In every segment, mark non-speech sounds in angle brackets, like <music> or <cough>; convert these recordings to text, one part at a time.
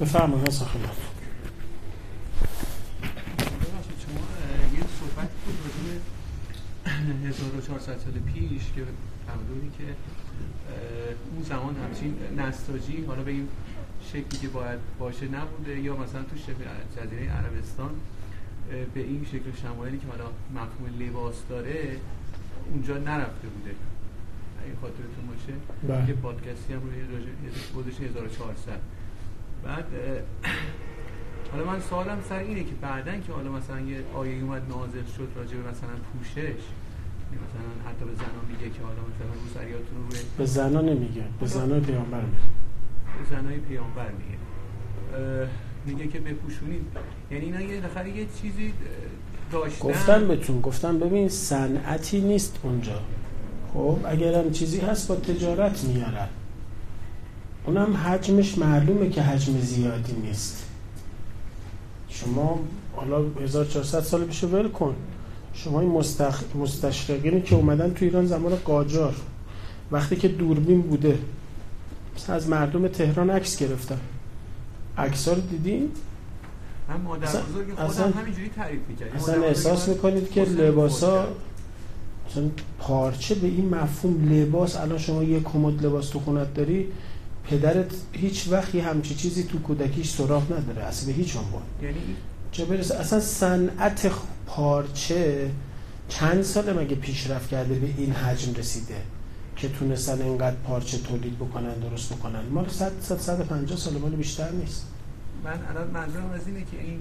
بفرمایید حسن یه صحبت بود راجع به 1400 سال پیش که تمدنی که اون زمان همچین نساجی حالا به این شکلی که باید باشه نبوده یا مثلا تو شبه جزیره عربستان به این شکل شمایلی که حالا مفهوم لباس داره اونجا نرفته بوده. اگه خاطرتون باشه بله. یه پادکستی هم روی راجع- گذاشته 1400 بعد <clears throat> حالا من سوالم سر اینه که بعدا که حالا مثلا یه آیه اومد نازل شد راجع به مثلا پوشش یعنی مثلا حتی به زنان میگه که حالا مثلا روسریاتون رو به زنا نمیگه به زنای پیامبر میگه. به زنای پیامبر میگه. میگه که بپوشونید. یعنی اینا یه نفر یه چیزی داشتن. گفتم بهتون گفتم ببین صنعتی نیست اونجا. خب اگرم چیزی هست با تجارت میارن. اونم حجمش معلومه که حجم زیادی نیست. شما حالا 1400 سال پیش ول کن. شما این مستخ... مستشرقینی که اومدن تو ایران زمان قاجار. وقتی که دوربین بوده. مثلا از مردم تهران عکس گرفتن. عکس رو دیدین من مادر اصلا- بزرگ خودم اصلا- همینجوری تعریف می‌کرد اصلا احساس می‌کنید که لباسا مثلا پارچه به این مفهوم لباس الان شما یه کمد لباس تو خونت داری. پدرت هیچ وقت یه همچی چیزی تو کودکیش سراغ نداره اصلا به هیچ عنوان. یعنی چه برسه؟ اصلا صنعت پارچه چند سال مگه پیشرفت کرده به این حجم رسیده که تونستن اینقدر پارچه تولید بکنن درست بکنن؟ مال 100 100 150 سال مال بیشتر نیست. من الان منظورم از اینه که این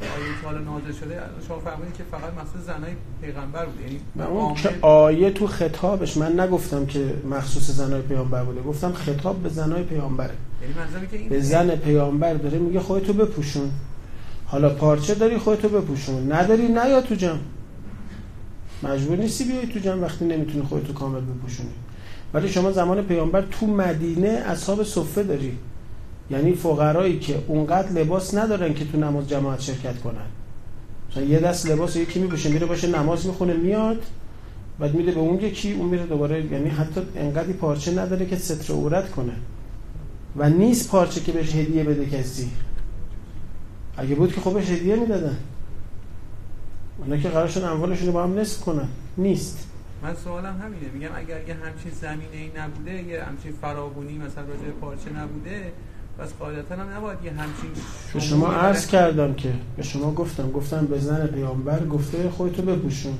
آیه که حالا نازل شده شما فهمیدید که فقط مخصوص زنای پیغمبر بود یعنی و اون که آیه تو خطابش من نگفتم که مخصوص زنای پیامبر بوده گفتم خطاب به زنای پیامبره یعنی منظورم که این به زن پیامبر داره میگه خودتو بپوشون. حالا پارچه داری خودتو بپوشون. نداری نیا تو جمع. مجبور نیستی بیای تو جمع وقتی نمی‌تونی خودتو کامل بپوشونی. ولی شما زمان پیامبر تو مدینه اصحاب صفه داری. یعنی فقرایی که اونقدر لباس ندارن که تو نماز جماعت شرکت کنن. مثلا یه دست لباس یکی میپوشه میره باشه نماز می‌خونه میاد بعد میده به اون یکی اون میره دوباره یعنی حتی انقدری پارچه نداره که ستر عورت کنه. و نیست پارچه که بهش هدیه بده کسی. اگه بود که بهش هدیه می‌دادن. اونا که قرارشون اموالشون رو با هم نصف کنن. نیست. من سوالم همینه. میگم اگر یه همچین زمینه ای نبوده یه همچین فراغونی مثلا راجع پارچه نبوده پس قاعدتا هم نباید یه همچین به شما عرض کردم که به شما گفتم گفتم به زن پیامبر گفته خودتو بپوشون.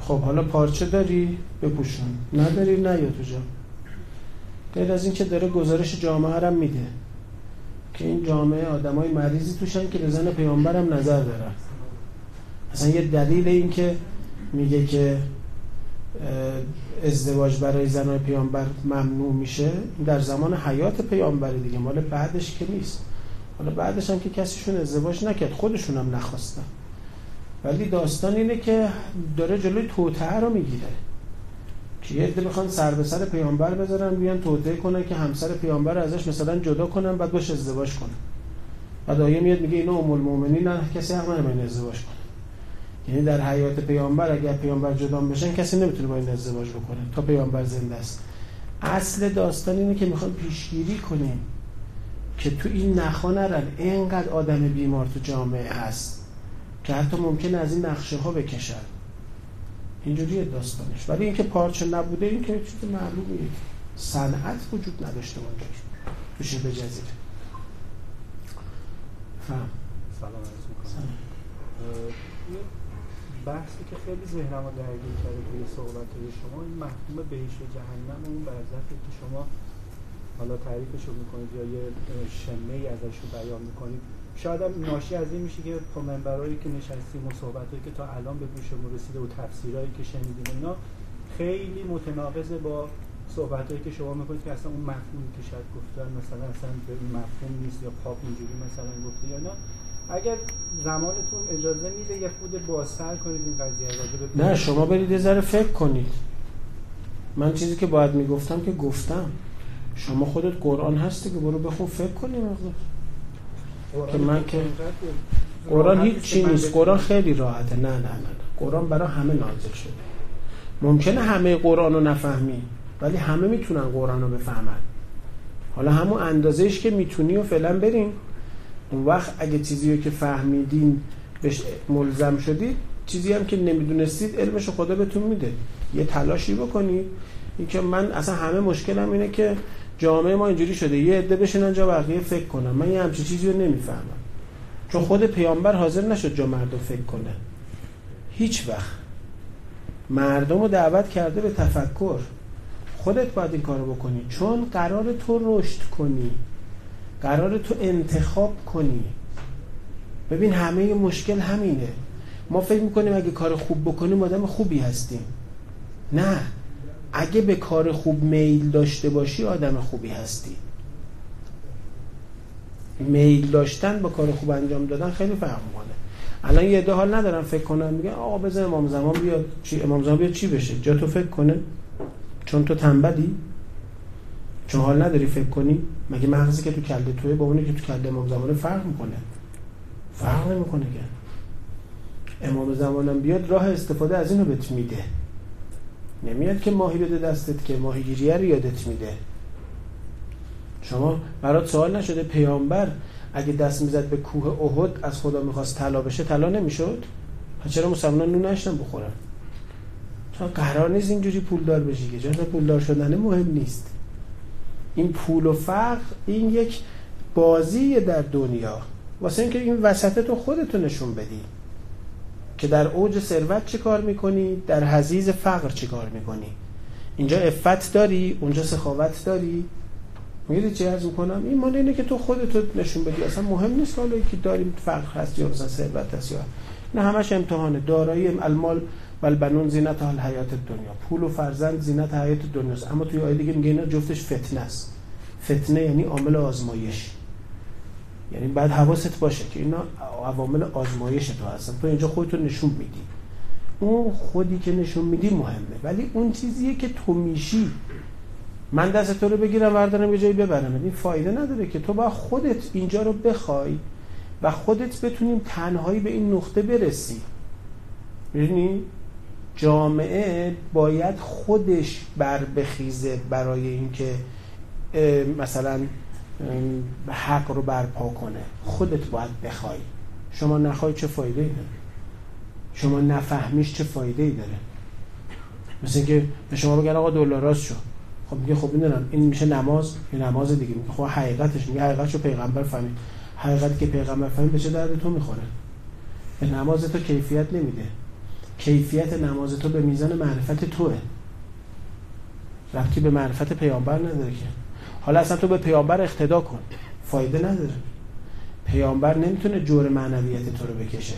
خب حالا پارچه داری؟ بپوشون. نداری؟ نه یا تو جا. غیر از این که داره گزارش جامعه هم میده که این جامعه آدمای مریضی توشن که به زن پیامبر هم نظر دارن. اصلا یه دلیل این که میگه که ازدواج برای زنای پیامبر ممنوع میشه. در زمان حیات پیامبر دیگه مال بعدش که نیست. حالا بعدش هم که کسیشون ازدواج نکرد خودشون هم نخواستن. ولی داستان اینه که داره جلوی توطعه رو می‌گیره. که یه عده سر به سر پیامبر بذارن بیان توطعه کنن که همسر پیامبر ازش مثلا جدا کنن بعد باش ازدواج کنن. بعد آیه میاد میگه اینا ام المؤمنین کسی حق نداره ازدواج کنه یعنی در حیات پیامبر اگر پیامبر جدا بشن کسی نمی‌تونه با این ازدواج بکنه تا پیامبر زنده است. اصل داستان اینه که می‌خوام پیشگیری کنیم که تو این نخا نرن. اینقدر آدم بیمار تو جامعه هست که حتی ممکنه از این نقشه ها بکشن. اینجوریه داستانش. ولی اینکه پارچه نبوده این که چیز معلومیه. صنعت وجود نداشته اونجا. تو شبه جزیره فهم. سلام بحثی که خیلی ذهنم رو درگیر کرده توی صحبت شما این مفهوم بهش و جهنم اون برزخی که شما حالا تعریفش رو می‌کنید یا یه شمه ای ازش رو بیان می‌کنید. شاید هم ناشی از این میشه که تو منبرهایی که نشستیم و صحبتهایی که تا الان به گوشمون رسیده و تفسیرهایی که شنیدیم اینا خیلی متناقضه با صحبتهایی که شما می‌کنید که اصلا اون مفهومی که شاید گفتن مثلا اصلا به مفهوم نیست یا پاپ اینجوری مثلا گفته یا نه اگر زمانتون اجازه میده یه خود بازتر کنید این قضیه رو نه شما برید یه ذره فکر کنید. من چیزی که باید می‌گفتم که گفتم. شما خودت قرآن هستی که برو بخون فکر کنی مقدار. که من که- قرآن هیچ چی نیست. قرآن خیلی راحته. نه نه نه نه. قرآن برای همه نازل شده. ممکنه همه قرآن رو نفهمی ولی همه می‌تونن قرآن رو بفهمن. حالا همون اندازهش که می‌تونی و فعلا بریم. اون وقت اگه چیزی رو که فهمیدین بهش ملزم شدید چیزی هم که نمی‌دونستید علمش خدا بهتون میده. یه تلاشی بکنید اینکه من اصلا همه مشکلم اینه که جامعه ما اینجوری شده. یه عده بشینن جا بقیه فکر کنم من یه همچین چیزی رو نمی‌فهمم. چون خود پیامبر حاضر نشد جا مردم فکر کنه. هیچ وقت. مردم رو دعوت کرده به تفکر. خودت باید این کارو بکنی. چون قرار تو رشد کنی. قرار تو انتخاب کنی. ببین همه مشکل همینه. ما فکر می‌کنیم اگه کار خوب بکنیم آدم خوبی هستیم. نه. اگه به کار خوب میل داشته باشی آدم خوبی هستی. میل داشتن با کار خوب انجام دادن خیلی فرق می‌کنه. الان یه ده حال ندارم فکر کنم میگه آقا بزن امام زمان بیاد. چی؟ امام زمان بیاد چی بشه؟ جا تو فکر کنه. چون تو تنبلی. چون حال نداری فکر کنی مگه مغزی که تو کله توی با اونی که تو کله امام زمان فرق می‌کنه؟ فرق نمی‌کنه که. امام زمانم بیاد راه استفاده از اینو بهت میده. نمیاد که ماهی بده دستت که ماهیگیریه رو یادت میده. شما برات سوال نشده پیامبر اگه دست می‌زد به کوه احد از خدا می‌خواست طلا بشه طلا نمی‌شد؟ چرا مسلمان نون نشتن بخورن چون قرار نیست اینجوری پولدار بشی که. چون پولدار شدن مهم نیست. این پول و فقر این یک بازی در دنیا. واسه اینکه این وسط تو خودتو نشون بدی. که در اوج ثروت چه کار می‌کنی؟ در حزیز فقر چه کار می‌کنی؟ اینجا افت داری اونجا سخاوت داری. میگید چه از می‌کنم؟ این مال اینه که تو خودتو نشون بدی. اصلا مهم نیست حالا که داریم فقر هست یا مثلا ثروت هست یا نه. همش امتحانه دارایی. المال و البنون زینت حیات دنیا پول و فرزند زینت حیات دنیاست. اما توی آیه دیگه میگه اینا جفتش فتنه است. فتنه یعنی عامل آزمایش. یعنی بعد حواست باشه که اینا عوامل آزمایش تو هستن. تو اینجا خودتو نشون میدی. اون خودی که نشون میدی مهمه. ولی اون چیزیه که تو میشی. من دست تو رو بگیرم وردارم یه جایی ببرم. این فایده نداره که تو با خودت اینجا رو بخوای و خودت بتونیم تنهایی به این نقطه برسی. می‌دونی؟ جامعه باید خودش بر بخیزه برای اینکه مثلا حق رو برپا کنه. خودت باید بخوای. شما نخوای چه فایده ای داره؟ شما نفهمیش چه فایده ای داره؟ مثل اینکه به شما بگن آقا دولاراست شو. خب میگه خب می‌دونم این میشه نماز یه نماز دیگه. میگه خب حقیقتش میگه حقیقتشو پیغمبر فهمید. حقیقتی که پیغمبر فهمید به چه درد تو می‌خوره؟ به نماز تو کیفیت نمیده. کیفیت نماز تو به میزان معرفت توه. ربطی به معرفت پیامبر نداره که. حالا اصلا تو به پیامبر اقتدا کن. فایده نداره. پیامبر نمی‌تونه جور معنویت تو رو بکشه.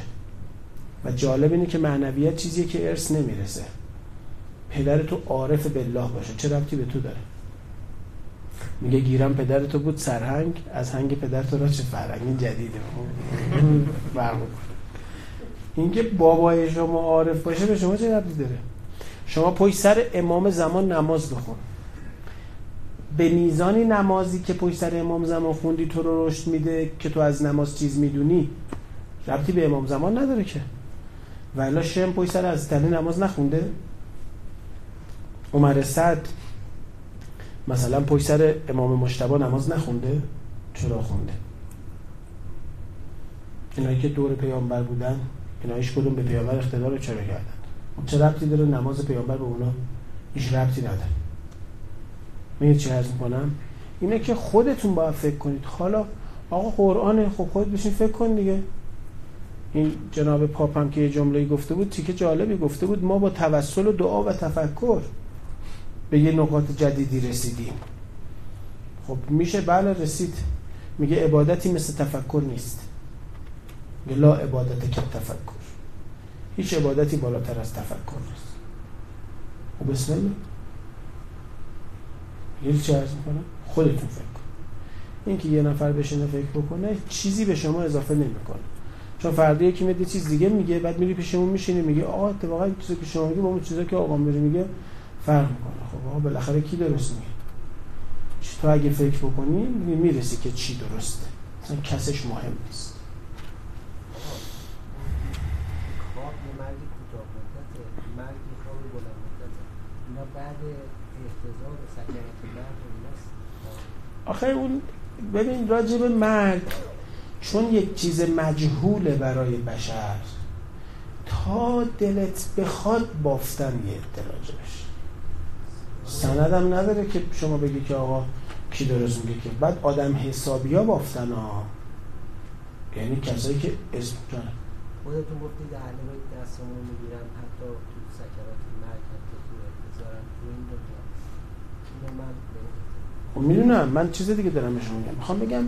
و جالب اینه که معنویت چیزیه که ارث نمی‌رسه. پدر تو عارف بالله باشه. چه ربطی به تو داره؟ میگه گیرم پدر تو بود سرهنگ از هنگ پدر تو را چه فرهنگ جدیده. <laughs> برمون اینکه بابای شما عارف باشه به شما چه ربطی داره؟ شما پشت سر امام زمان نماز بخون. به میزانی نمازی که پشت سر امام زمان خوندی تو رو رشد میده که تو از نماز چیز می‌دونی ربطی به امام زمان نداره که. و شم پشت سر از تنه نماز نخونده. عمر صد مثلا پشت سر امام مشتبه نماز نخونده چرا خونده؟ اینایی که دور پیامبر بودن اینایش کدوم به پیامبر اقتدار چرا کردن؟ خب. چه ربطی داره نماز پیامبر به اونا؟ هیچ ربطی نداره. میگه چی عرض می‌کنم؟ اینه که خودتون باید فکر کنید. حالا آقا قرآنه خب خودت بشین فکر کن دیگه. این جناب پاپم که یه جمله گفته بود تیکه جالبی گفته بود ما با توسل و دعا و تفکر به یه نقاط جدیدی رسیدیم. خب میشه بله رسید. میگه عبادتی مثل تفکر نیست. لا عبادت که تفکر. هیچ عبادتی بالاتر از تفکر نیست. خب بسم الله یه چی عرض می‌کنم؟ خودتون فکر کن اینکه یه نفر بشینه فکر بکنه چیزی به شما اضافه نمی‌کنه. چون فردا یکی میاد چیز دیگه میگه بعد میری پیشمون میشینی میگه آقا اتفاقا چیزی که شما میگه با اون چیزی که آقا میره میگه فرق می‌کنه. خب آقا بالاخره کی درست میگه؟ تو اگه فکر بکنی می‌رسی که چی درسته. مثلا کسش مهم نیست. آخه اون ببین راجب مرگ چون یک چیز مجهوله برای بشر تا دلت بخواد بافتن یه اطلاع بشه سندم نداره که شما بگی که آقا کی درست میگه که بعد آدم حسابی ها بافتن ها. یعنی کسایی که اسم جانه خودتون گفتید اهل بیت دستمون می‌گیرن حتی تو سکرات مرگ حتی تو تو خب می‌دونم من چیز دیگه دارم به شما میگم. می‌خوام بگم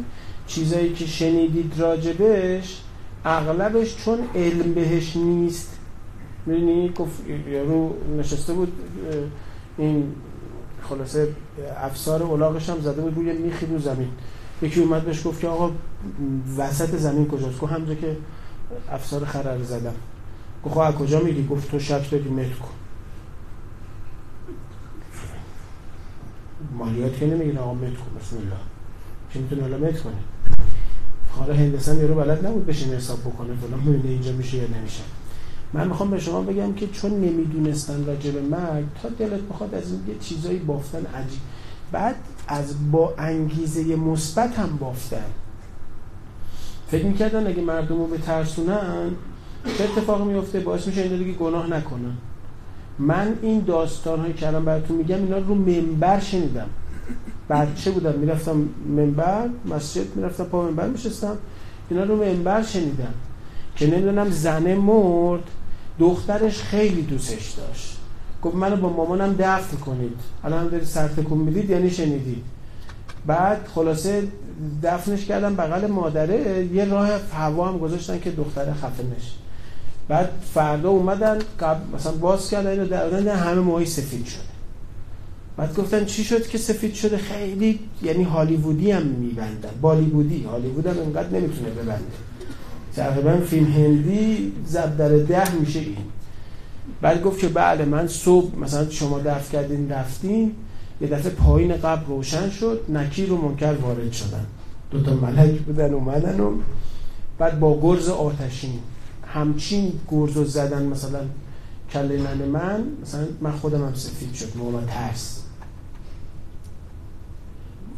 چیزایی که شنیدید راجبش اغلبش چون علم بهش نیست. می‌دونی؟ گفت یارو نشسته بود این خلاصه افسار اولاغش هم زده بود روی میخی رو زمین. یکی اومد بهش گفت که آقا وسط زمین کجاست؟ گفت همجا که افسار خرر زدم گفت خب کجا میگی؟ گفت تو شک داری متر کن مالیات که نمیگین آقا متر کن بسم الله. که می‌تونه حالا متر کنه حالا هندسه یارو بلد نبود بشین حساب بکنه فلان ببینه اینجا میشه یا نمیشه. من می‌خوام به شما بگم که چون نمی‌دونستن راجع به مرگ تا دلت بخواد از این یه چیزایی بافتن عجیب. بعد از با انگیزه مثبت هم بافتن. فکر می‌کردن اگه مردم رو به ترسونن چه اتفاق میفته باعث میشه این دیگه گناه نکنن. من این داستان که الان براتون میگم اینا رو منبر شنیدم. بچه بودم می‌رفتم منبر مسجد می‌رفتم پا منبر میشستم اینا رو منبر شنیدم. که نمی‌دونم زنه مرد دخترش خیلی دوستش داشت. گفت منو با مامانم دفن کنید. الان هم دارید سر تکون می‌دید یعنی شنیدید. بعد خلاصه دفنش کردم بغل مادره یه راه هوا هم گذاشتن که دختر خفه نشه بعد فردا اومدن مثلا باز کردن اینو در همه موهای سفید شده. بعد گفتن چی شد که سفید شده؟ خیلی یعنی هالیوودی هم میبندن. بالیوودی. هالیوود هم انقدر نمی‌تونه ببنده. تقریبا فیلم هندی زب در ده میشه این. بعد گفت که بله من صبح مثلا شما دفت کردین رفتین. یه دفعه پایین قبل روشن شد. نکیر و منکر وارد شدن. دوتا ملک بودن اومدن و بعد با گرز آتشین. همچین گرز زدن مثلا کله نن من مثلا من خودم هم سفید شد مولا ترس.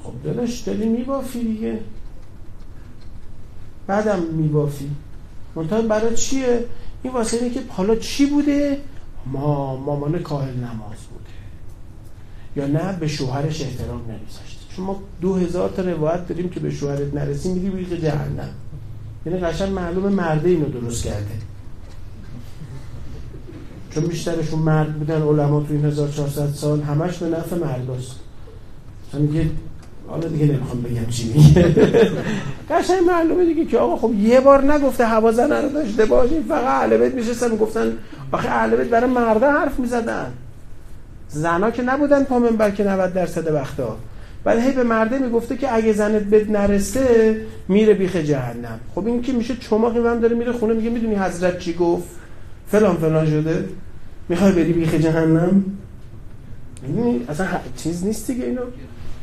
خب دلش دلی میبافی دیگه. بعدم میبافی. منتها برای چیه؟ این واسه اینه که حالا چی بوده؟ ما مامان کاهل نماز بوده. یا نه به شوهرش احترام نمیذاشته. چون ما دو هزار تا روایت داریم که به شوهرت نرسی میری بیخ جهنم. یعنی قشنگ معلوم مرده اینو درست کرده. چون بیشترشون مرد بودن علما تو این 1400 سال همش به نفع مرداست. مثلا میگه حالا دیگه نمی‌خوام بگم چی میگه. <laughs> قشنگ معلومه دیگه که آقا خب یه بار نگفته هوا زن رو داشته باشین فقط اهل بیت میشستن می‌گفتن آخه اهل بیت برای مرده حرف می‌زدن. زنا که نبودن پا منبر که 90 درصد وقتا. بعد هی به مرده می‌گفته که اگه زنت بد نرسه میره بیخ جهنم. خب این که میشه چماقی هم داره میره خونه میگه می‌دونی حضرت چی گفت؟ فلان فلان شده. می‌خوای بری بیخ جهنم؟ یعنی اصلا چیز نیست دیگه اینو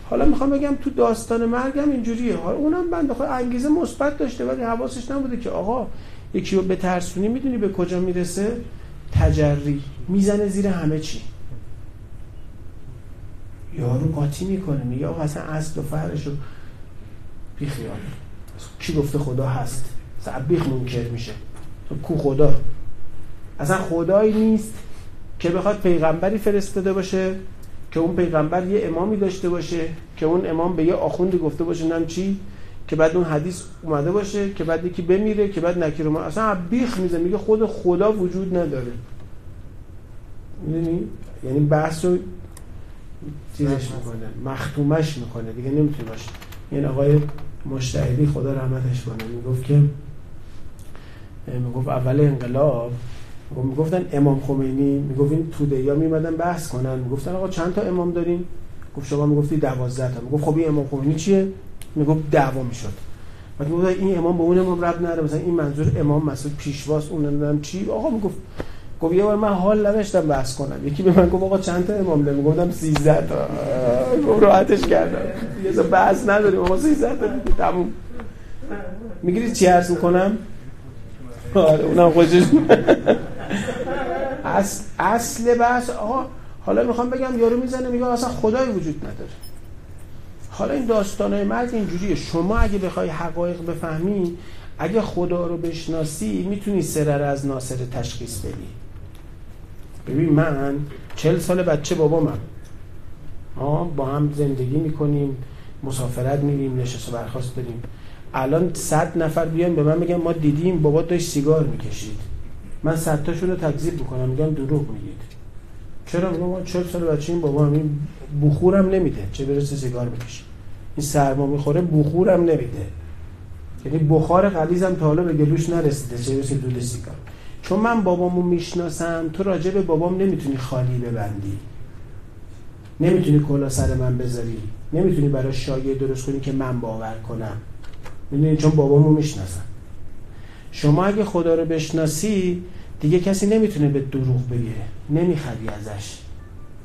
حالا می‌خوام بگم تو داستان مرگم اینجوریه. حالا اونم بنده خود انگیزه مثبت داشته ولی حواسش نبوده که آقا یکی رو به ترسونی می‌دونی به کجا می‌رسه؟ تجری. می‌زنه زیر همه چی. یارو قاطی می‌کنه میگه آقا اصلا اصل و فرش رو بیخیال کی گفته خدا هست؟ بیخ منکر میشه. تو کو خدا؟ اصلا خدایی نیست که بخواد پیغمبری فرستاده باشه که اون پیغمبر یه امامی داشته باشه که اون امام به یه آخوندی گفته باشه نم چی؟ که بعد اون حدیث اومده باشه که بعد یکی بمیره که بعد نکیر ما اصلا بیخ میزه میگه خود خدا وجود نداره. می‌دونی؟ یعنی بحث رو چیزش می‌کنه مختومش می‌کنه دیگه نمی‌تونه باشه این آقای مشتهدی خدا رحمتش کنه می‌گفت که می‌گفت اول انقلاب می‌گفتن امام خمینی می‌گفت این توده یا میمدن بحث کنن. می‌گفتن آقا چند تا امام دارین گفت شما می‌گفتی 12 تا. می‌گفت خب این امام خمینی چیه؟ می‌گفت دعوا می‌شد. بعد می‌گفت این امام به اون امام رب نره. مثلا این منظور امام مسعود پیشواست اون نمی‌دونم چی؟ آقا می‌گفت گفت یه بار من حال نداشتم بحث کنم. یکی به من گفت آقا چند تا امام داریم گفتم 13 تا. گفت راحتش کردم. یه بحث نداریم. آقا 13 تا تموم. می‌گیری چی عرض می‌کنم؟ آره اونم خوشش اصل, اصل بحث آقا حالا می‌خوام بگم یارو می‌زنه میگه اصلا خدایی وجود نداره. حالا این داستانهای مرگ اینجوریه. شما اگه بخوای حقایق بفهمی اگه خدا رو بشناسی می‌تونی سرر از ناصر تشخیص بدی. ببین من چل سال بچه بابامم. با هم زندگی می‌کنیم مسافرت میریم نشست و برخواست داریم. الان صد نفر بیان به من میگن ما دیدیم بابا داشت سیگار می‌کشید. من صد تاشون رو تکذیب می‌کنم میگم دروغ میگید. چرا؟ میگم ما 40 سال بچه این بابا همین بخورم نمیده. چه برسه سیگار بکشه. این سرما می‌خوره بخورم نمیده. یعنی بخار غلیظم تا حالا به گلوش نرسیده چه برسه دود سیگار. چون من بابامو می‌شناسم تو راجع به بابام نمی‌تونی خالی ببندی. نمی‌تونی کلا سر من بذاری. نمی‌تونی برای شایعه درست کنی که من باور کنم. می‌دونی؟ چون بابامو می‌شناسم. شما اگه خدا رو بشناسی دیگه کسی نمی‌تونه به دروغ بگه. نمی‌خری ازش.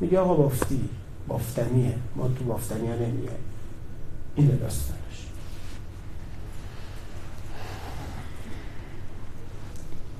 میگه آقا بافتی. بافتنیه. ما تو بافتنی ها نمیه این داستانش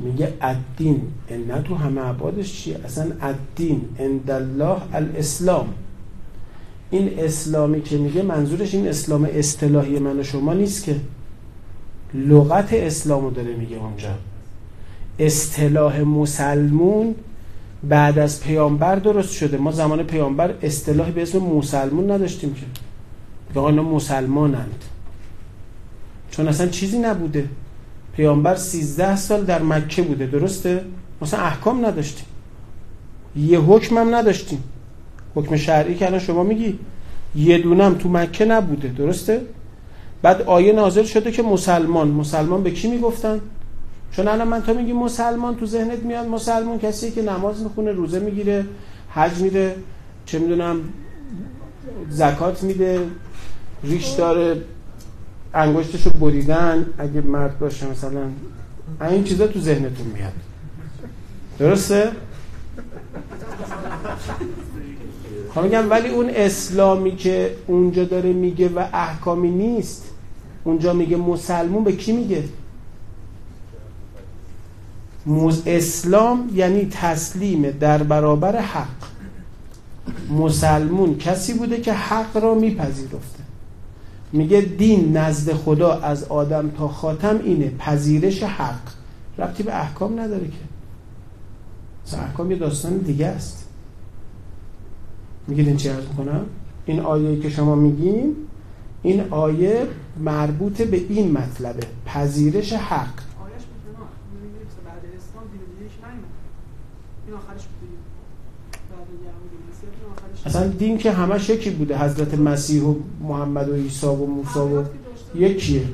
میگه الدین نه تو همه عبادش چیه؟ اصلا الدین عند الله الاسلام. این اسلامی که میگه منظورش این اسلام اصطلاحی من و شما نیست که. لغت اسلامو داره میگه اونجا. اصطلاح مسلمون بعد از پیامبر درست شده. ما زمان پیامبر اصطلاحی به اسم مسلمون نداشتیم که. به اینا مسلمانند. چون اصلا چیزی نبوده. پیامبر 13 سال در مکه بوده درسته؟ مثلا احکام نداشتیم. یه حکم هم نداشتیم. حکم شرعی که الان شما میگی. یه دونم تو مکه نبوده درسته؟ بعد آیه نازل شده که مسلمان مسلمان به کی می‌گفتن؟ چون الان من تا میگی مسلمان تو ذهنت میاد مسلمان کسی که نماز می‌خونه روزه می‌گیره حج میده چه می‌دونم زکات میده ریش داره. انگشتشو بریدن اگه مرد باشه مثلا این چیزا تو ذهنتون میاد. درسته؟ خب میگم ولی اون اسلامی که اونجا داره میگه و احکامی نیست اونجا میگه مسلمون به کی میگه؟ اسلام یعنی تسلیم در برابر حق. مسلمون کسی بوده که حق را میپذیرفته. میگه دین نزد خدا از آدم تا خاتم اینه پذیرش حق. ربطی به احکام نداره که. احکام یه داستان دیگه است. میگید این چی ارز کنم این آیه که شما میگین این آیه مربوط به این مطلبه پذیرش حق. اصلا دین که همش یکی بوده حضرت مسیح و محمد و عیسی و موسی و یکیه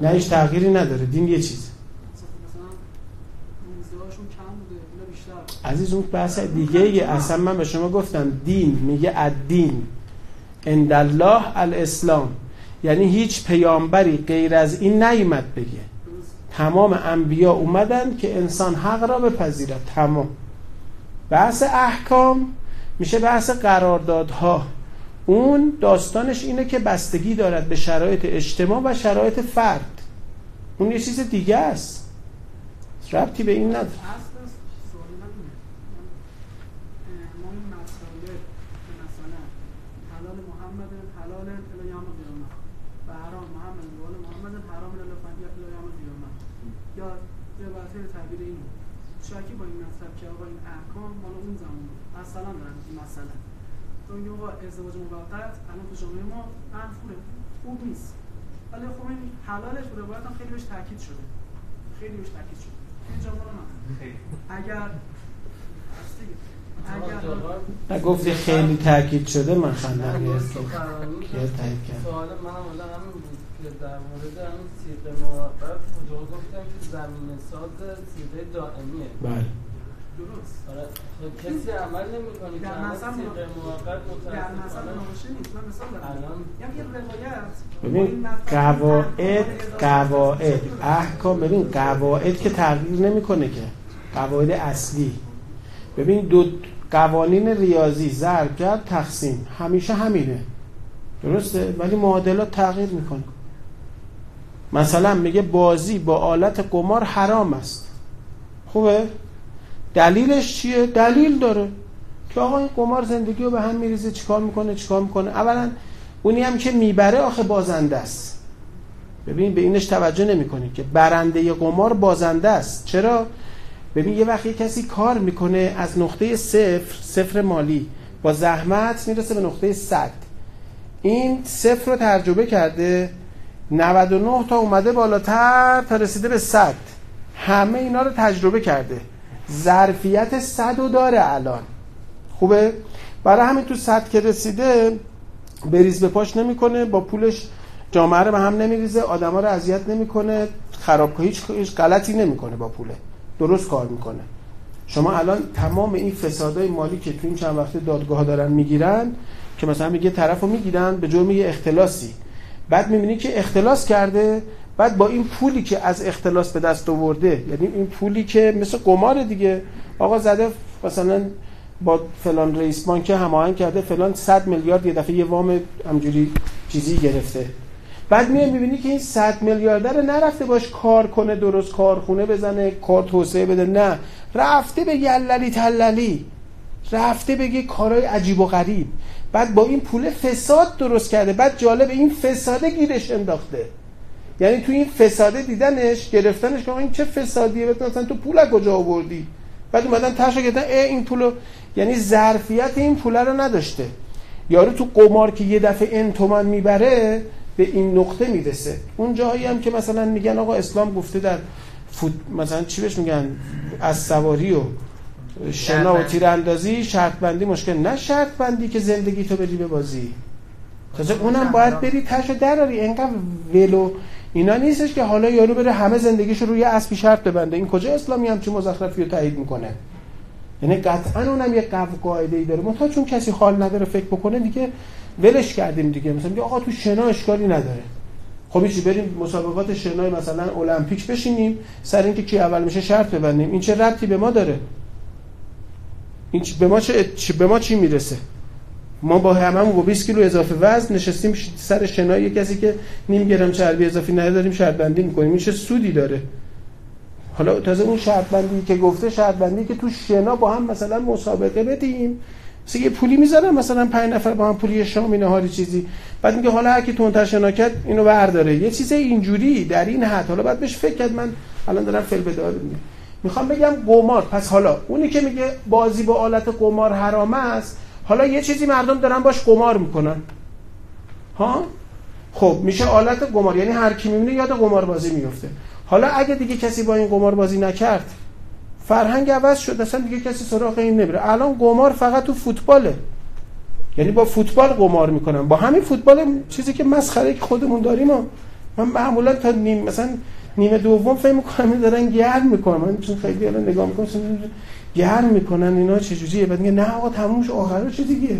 نه هیچ تغییری نداره. دین یه چیزه. عزیز اون بحث دیگه یه اصلا من به شما گفتم دین. میگه الدین. عند الله الاسلام. یعنی هیچ پیامبری غیر از این نیومد بگه. تمام انبیا اومدن که انسان حق را بپذیرد. تمام. بحث احکام. میشه بحث قراردادها. اون داستانش اینه که بستگی دارد به شرایط اجتماع و شرایط فرد. اون یه چیز دیگه است. ربطی به این نداره. میگه آقا ازدواج موقت الان تو جامعه ما منفوره خوب نیست. ولی خب این حلاله تو روایت هم خیلی بهش تاکید شده. خیلی بهش تاکید شده. این جامعه نه اگر اگر گفتی خیلی تاکید شده من خندم گرفت که تاکید کرد سوال من حالا همین بود که در مورد همین سیغه موقت کجا گفتم که زمین ساز سیغه دائمیه. بله. درست. آره خب کسی عمل نمی‌کنه که در عمل مثلا سیغه موقت در مثلا متاسفانه مناقشه نیست. من مثال دارم. الان میگم یه روایت ببین قواعد قواعد. احکام ببین قواعد که تغییر نمی‌کنه که. قواعد اصلی. ببین دو قوانین ریاضی ضرب کرد تقسیم. همیشه همینه. درسته؟ ولی معادلات تغییر می‌کنه. مثلا میگه بازی با آلت قمار حرام است. خوبه؟ دلیلش چیه؟ دلیل داره که آقا این قمار زندگی رو به هم میریزه چیکار می‌کنه چیکار می‌کنه؟ اولا اونی هم که می‌بره آخه بازنده است. ببین به اینش توجه نمی‌کنی که برنده قمار بازنده است. چرا؟ ببین یه وقتی کسی کار می‌کنه از نقطه صفر صفر مالی با زحمت می‌رسه به نقطه صد. این صفر رو ترجمه کرده 99 تا اومده بالاتر تا رسیده به 100 همه اینا رو تجربه کرده. ظرفیت 100 رو داره الان. خوبه؟ برای همین تو 100 که رسیده بریز به پاش نمی‌کنه با پولش جامعه رو به هم نمیریزه آدما رو اذیت نمی‌کنه خراب هیچ هیچ غلطی نمی‌کنه با پوله. درست کار می‌کنه. شما الان تمام این فسادهای مالی که تو این چند وقته دادگاه دارن می‌گیرن که مثلا میگه طرفو می‌گیرن به جرم یه اختلاسی. بعد می‌بینی که اختلاس کرده بعد با این پولی که از اختلاس به دست آورده یعنی این پولی که مثل قمار دیگه آقا زده مثلا با فلان رئیس بانک هماهنگ کرده فلان 100 میلیارد یه دفعه یه وام همجوری چیزی گرفته. بعد میای می‌بینی که این 100 میلیارد رو نرفته باش کار کنه درست کارخونه بزنه کار توسعه بده. نه رفته به یللی تللی. رفته بگه کارهای عجیب و غریب. بعد با این پول فساد درست کرده. بعد جالب این فساده گیرش انداخته. یعنی تو این فساده دیدنش گرفتنش که این چه فسادیه؟ مثلا تو پول کجا آوردی؟ بعد اومدن تاشو گفتن ای این پولو یعنی ظرفیت این پول رو نداشته. یارو تو قمار که یه دفعه این تومن می‌بره به این نقطه می‌رسه. اون جایی هم که مثلا میگن آقا اسلام گفته در فوت مثلا چی بهش میگن؟ از سواری و شنا و تیراندازی شرط بندی مشکل. نه شرط بندی که زندگی تو بری به بازی. تازه اونم باید بری تاشو دراری. انقدر ولو اینا نیستش که حالا یارو بره همه زندگیش روی اسبی شرط ببنده. این کجا اسلامی هم چه مزخرفی رو تایید می‌کنه؟ یعنی قطعا اونم یه قاعده ای داره. منتها چون کسی حال نداره فکر بکنه دیگه ولش کردیم دیگه. مثلا میگه آقا تو شنا اشکالی نداره. خب چی بریم مسابقات شنای مثلا المپیک بشینیم سر اینکه کی اول میشه شرط ببندیم. این چه ربطی به ما داره؟ این به ما چه به ما چی می‌رسه؟ ما با هممون با 20 کیلو اضافه وزن نشستیم سر شنای کسی که نیم گرم چربی اضافی نداریم شرط بندی می‌کنیم. این چه سودی داره؟ حالا تازه اون شرط بندی که گفته شرط بندی که تو شنا با هم مثلا مسابقه بدیم. مثلا یه پولی می‌ذارم مثلا پنج نفر با هم پولی شام نهاری چیزی. بعد میگه حالا هر کی تونتر شنا کرد اینو برداره. یه چیز اینجوری در این حد. حالا بعد بهش فکر کرد من الان دارم فل بدار می‌خوام بگم قمار. پس حالا اونی که میگه بازی با آلت قمار حرام است حالا یه چیزی مردم دارن باش قمار می‌کنن. ها؟ خب میشه آلت قمار یعنی هر کی می‌بینه یاد قمار بازی میفته حالا اگه دیگه کسی با این قمار بازی نکرد فرهنگ عوض شد اصلا دیگه کسی سراغ این نمیره. الان قمار فقط تو فوتباله. یعنی با فوتبال قمار می‌کنن. با همین فوتبال چیزی که مسخره خودمون داریم و من معمولا تا نیم مثلا نیمه دوم فکر می‌کنم دارن گرم می‌کنن. من چون خیلی الان نگاه می‌کنم گرم می‌کنن اینا چجوریه بعد میگه نه آقا تمومش آخر چه دیگه.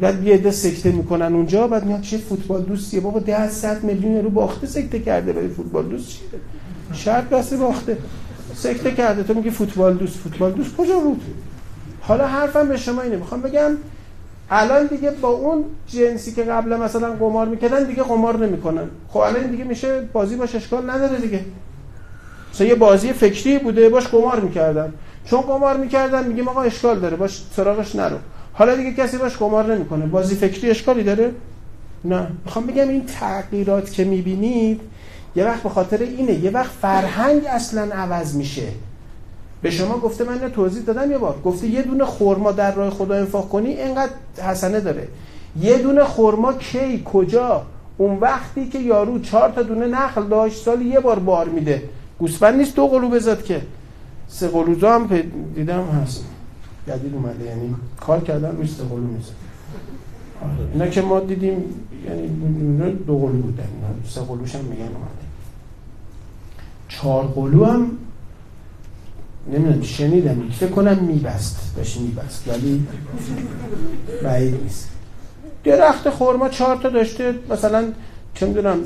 بعد یه عده سکته می‌کنن اونجا بعد میاد چه فوتبال دوستیه. بابا 10 100 میلیون رو باخته سکته کرده برای فوتبال دوست چیه؟ شرط بسته باخته. سکته کرده. تو میگی فوتبال دوست فوتبال دوست کجا بود؟ حالا حرفم به شما اینه. می‌خوام بگم الان دیگه با اون جنسی که قبلا مثلا قمار می‌کردن دیگه قمار نمی‌کنن. خب الان دیگه میشه بازی باش اشکال نداره دیگه. مثلا یه بازی فکری بوده باش قمار می‌کردن. چون قمار می‌کردن میگیم آقا اشکال داره باش سراغش نرو. حالا دیگه کسی باش قمار نمی‌کنه. بازی فکری اشکالی داره؟ نه. می‌خوام بگم این تغییرات که می‌بینید یه وقت به خاطر اینه یه وقت فرهنگ اصلا عوض میشه. به شما گفته من توضیح دادم یه بار. گفته یه دونه خورما در راه خدا انفاق کنی اینقدر حسنه داره. یه دونه خورما کی کجا؟ اون وقتی که یارو چهار تا دونه نخل داشت سال یه بار بار میده. گوسفند نیست دو قلو بزد که. سه قلوزا هم دیدم هست. جدید اومده یعنی کار کردن روی قلو می‌زد اینا که ما دیدیم یعنی دو قلو بودن. سه قلوش هم میگن اومده. چهار قلو هم نمی‌دونم شنیدم. فکر کنم میبست. داشت میبست ولی بعید نیست. درخت خورما چهار تا داشته. مثلا چه می‌دونم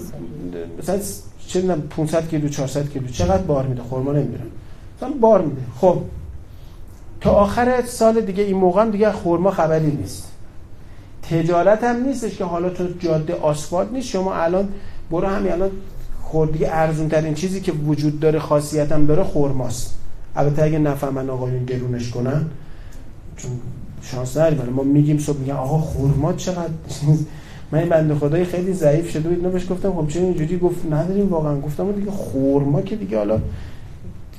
مثلا چه می‌دونم 500 کیلو 400 کیلو. چقدر بار میده؟ خورما نمی‌دونم. مثلا بار میده. خب. تا آخر سال دیگه این موقع هم دیگه خورما خبری نیست. تجارت هم نیستش که حالا تو جاده آسفالت نیست. شما الان برو همین الان خورد دیگه ارزون ترین چیزی که وجود داره خاصیت هم داره خورماست البته اگه نفهمن آقایون گرونش کنن چون شانس نداریم. ما میگیم صبح میگن آقا خورما چقدر من این بنده خدای خیلی ضعیف شده بود. بهش گفتم خب چه اینجوری گفت؟ نداریم واقعا. گفتم دیگه خورما که دیگه حالا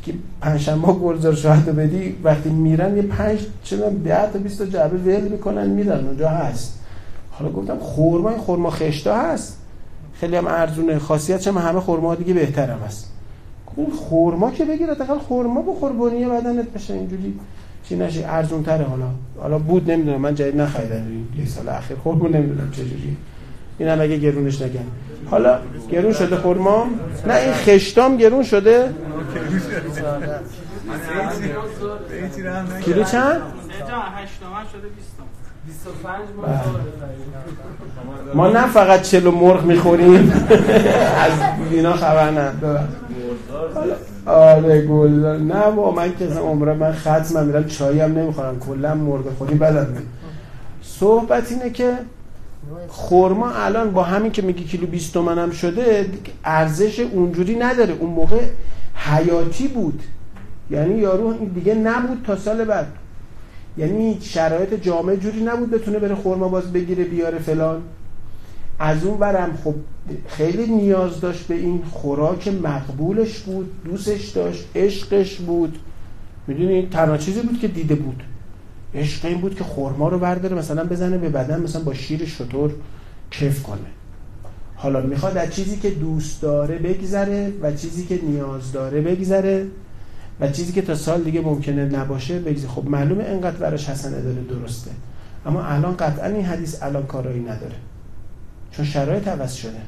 که پنجشنبه گلزار شاهد بدی وقتی میرن یه پنج چه 10 تا 20 تا جعبه ول می‌کنن میرن اونجا هست. حالا گفتم خورما این خورما خشتا هست. خیلی هم ارزونه. خاصیت هم همه خورما دیگه بهترم هست. اون خورما که بگیر حداقل خورما بخور بنیه بدنت بشه اینجوری. چی نشه؟ ارزون تره حالا. حالا بود نمی‌دونم. من جدید نخریدم. یه سال اخیر خورما نمی‌دونم چجوری اینم اگه گرونش نگن حالا گرون شده خورما نه این خشتام گرون شده. کیلو چند؟ اینجا 8 تومن شده 20 تومن 25. ما نه فقط چلو مرغ می‌خوریم. <laughs> از اینا خبر نه. آره گل. نه با من که عمره من ختم میرم چایی هم نمی‌خورم. کلا مرغ خودی بدم صحبت اینه که خورما الان با همین که میگی کیلو 20 تومن هم شده ارزش اونجوری نداره. اون موقع حیاتی بود. یعنی یارو دیگه نبود تا سال بعد. یعنی شرایط جامعه جوری نبود بتونه بره خورما باز بگیره بیاره فلان. از اون برم خب خیلی نیاز داشت به این. خوراک مقبولش بود دوستش داشت عشقش بود. می‌دونی تنها چیزی بود که دیده بود. عشق این بود که خورما رو برداره مثلا بزنه به بدن مثلا با شیر شطور کف کنه. حالا می‌خواد از چیزی که دوست داره بگذره و چیزی که نیاز داره بگذره و چیزی که تا سال دیگه ممکنه نباشه بگذره. خب معلومه انقدر براش حسنه داره درسته. اما الان قطعا این حدیث الان کارایی نداره. چون شرایط عوض شده.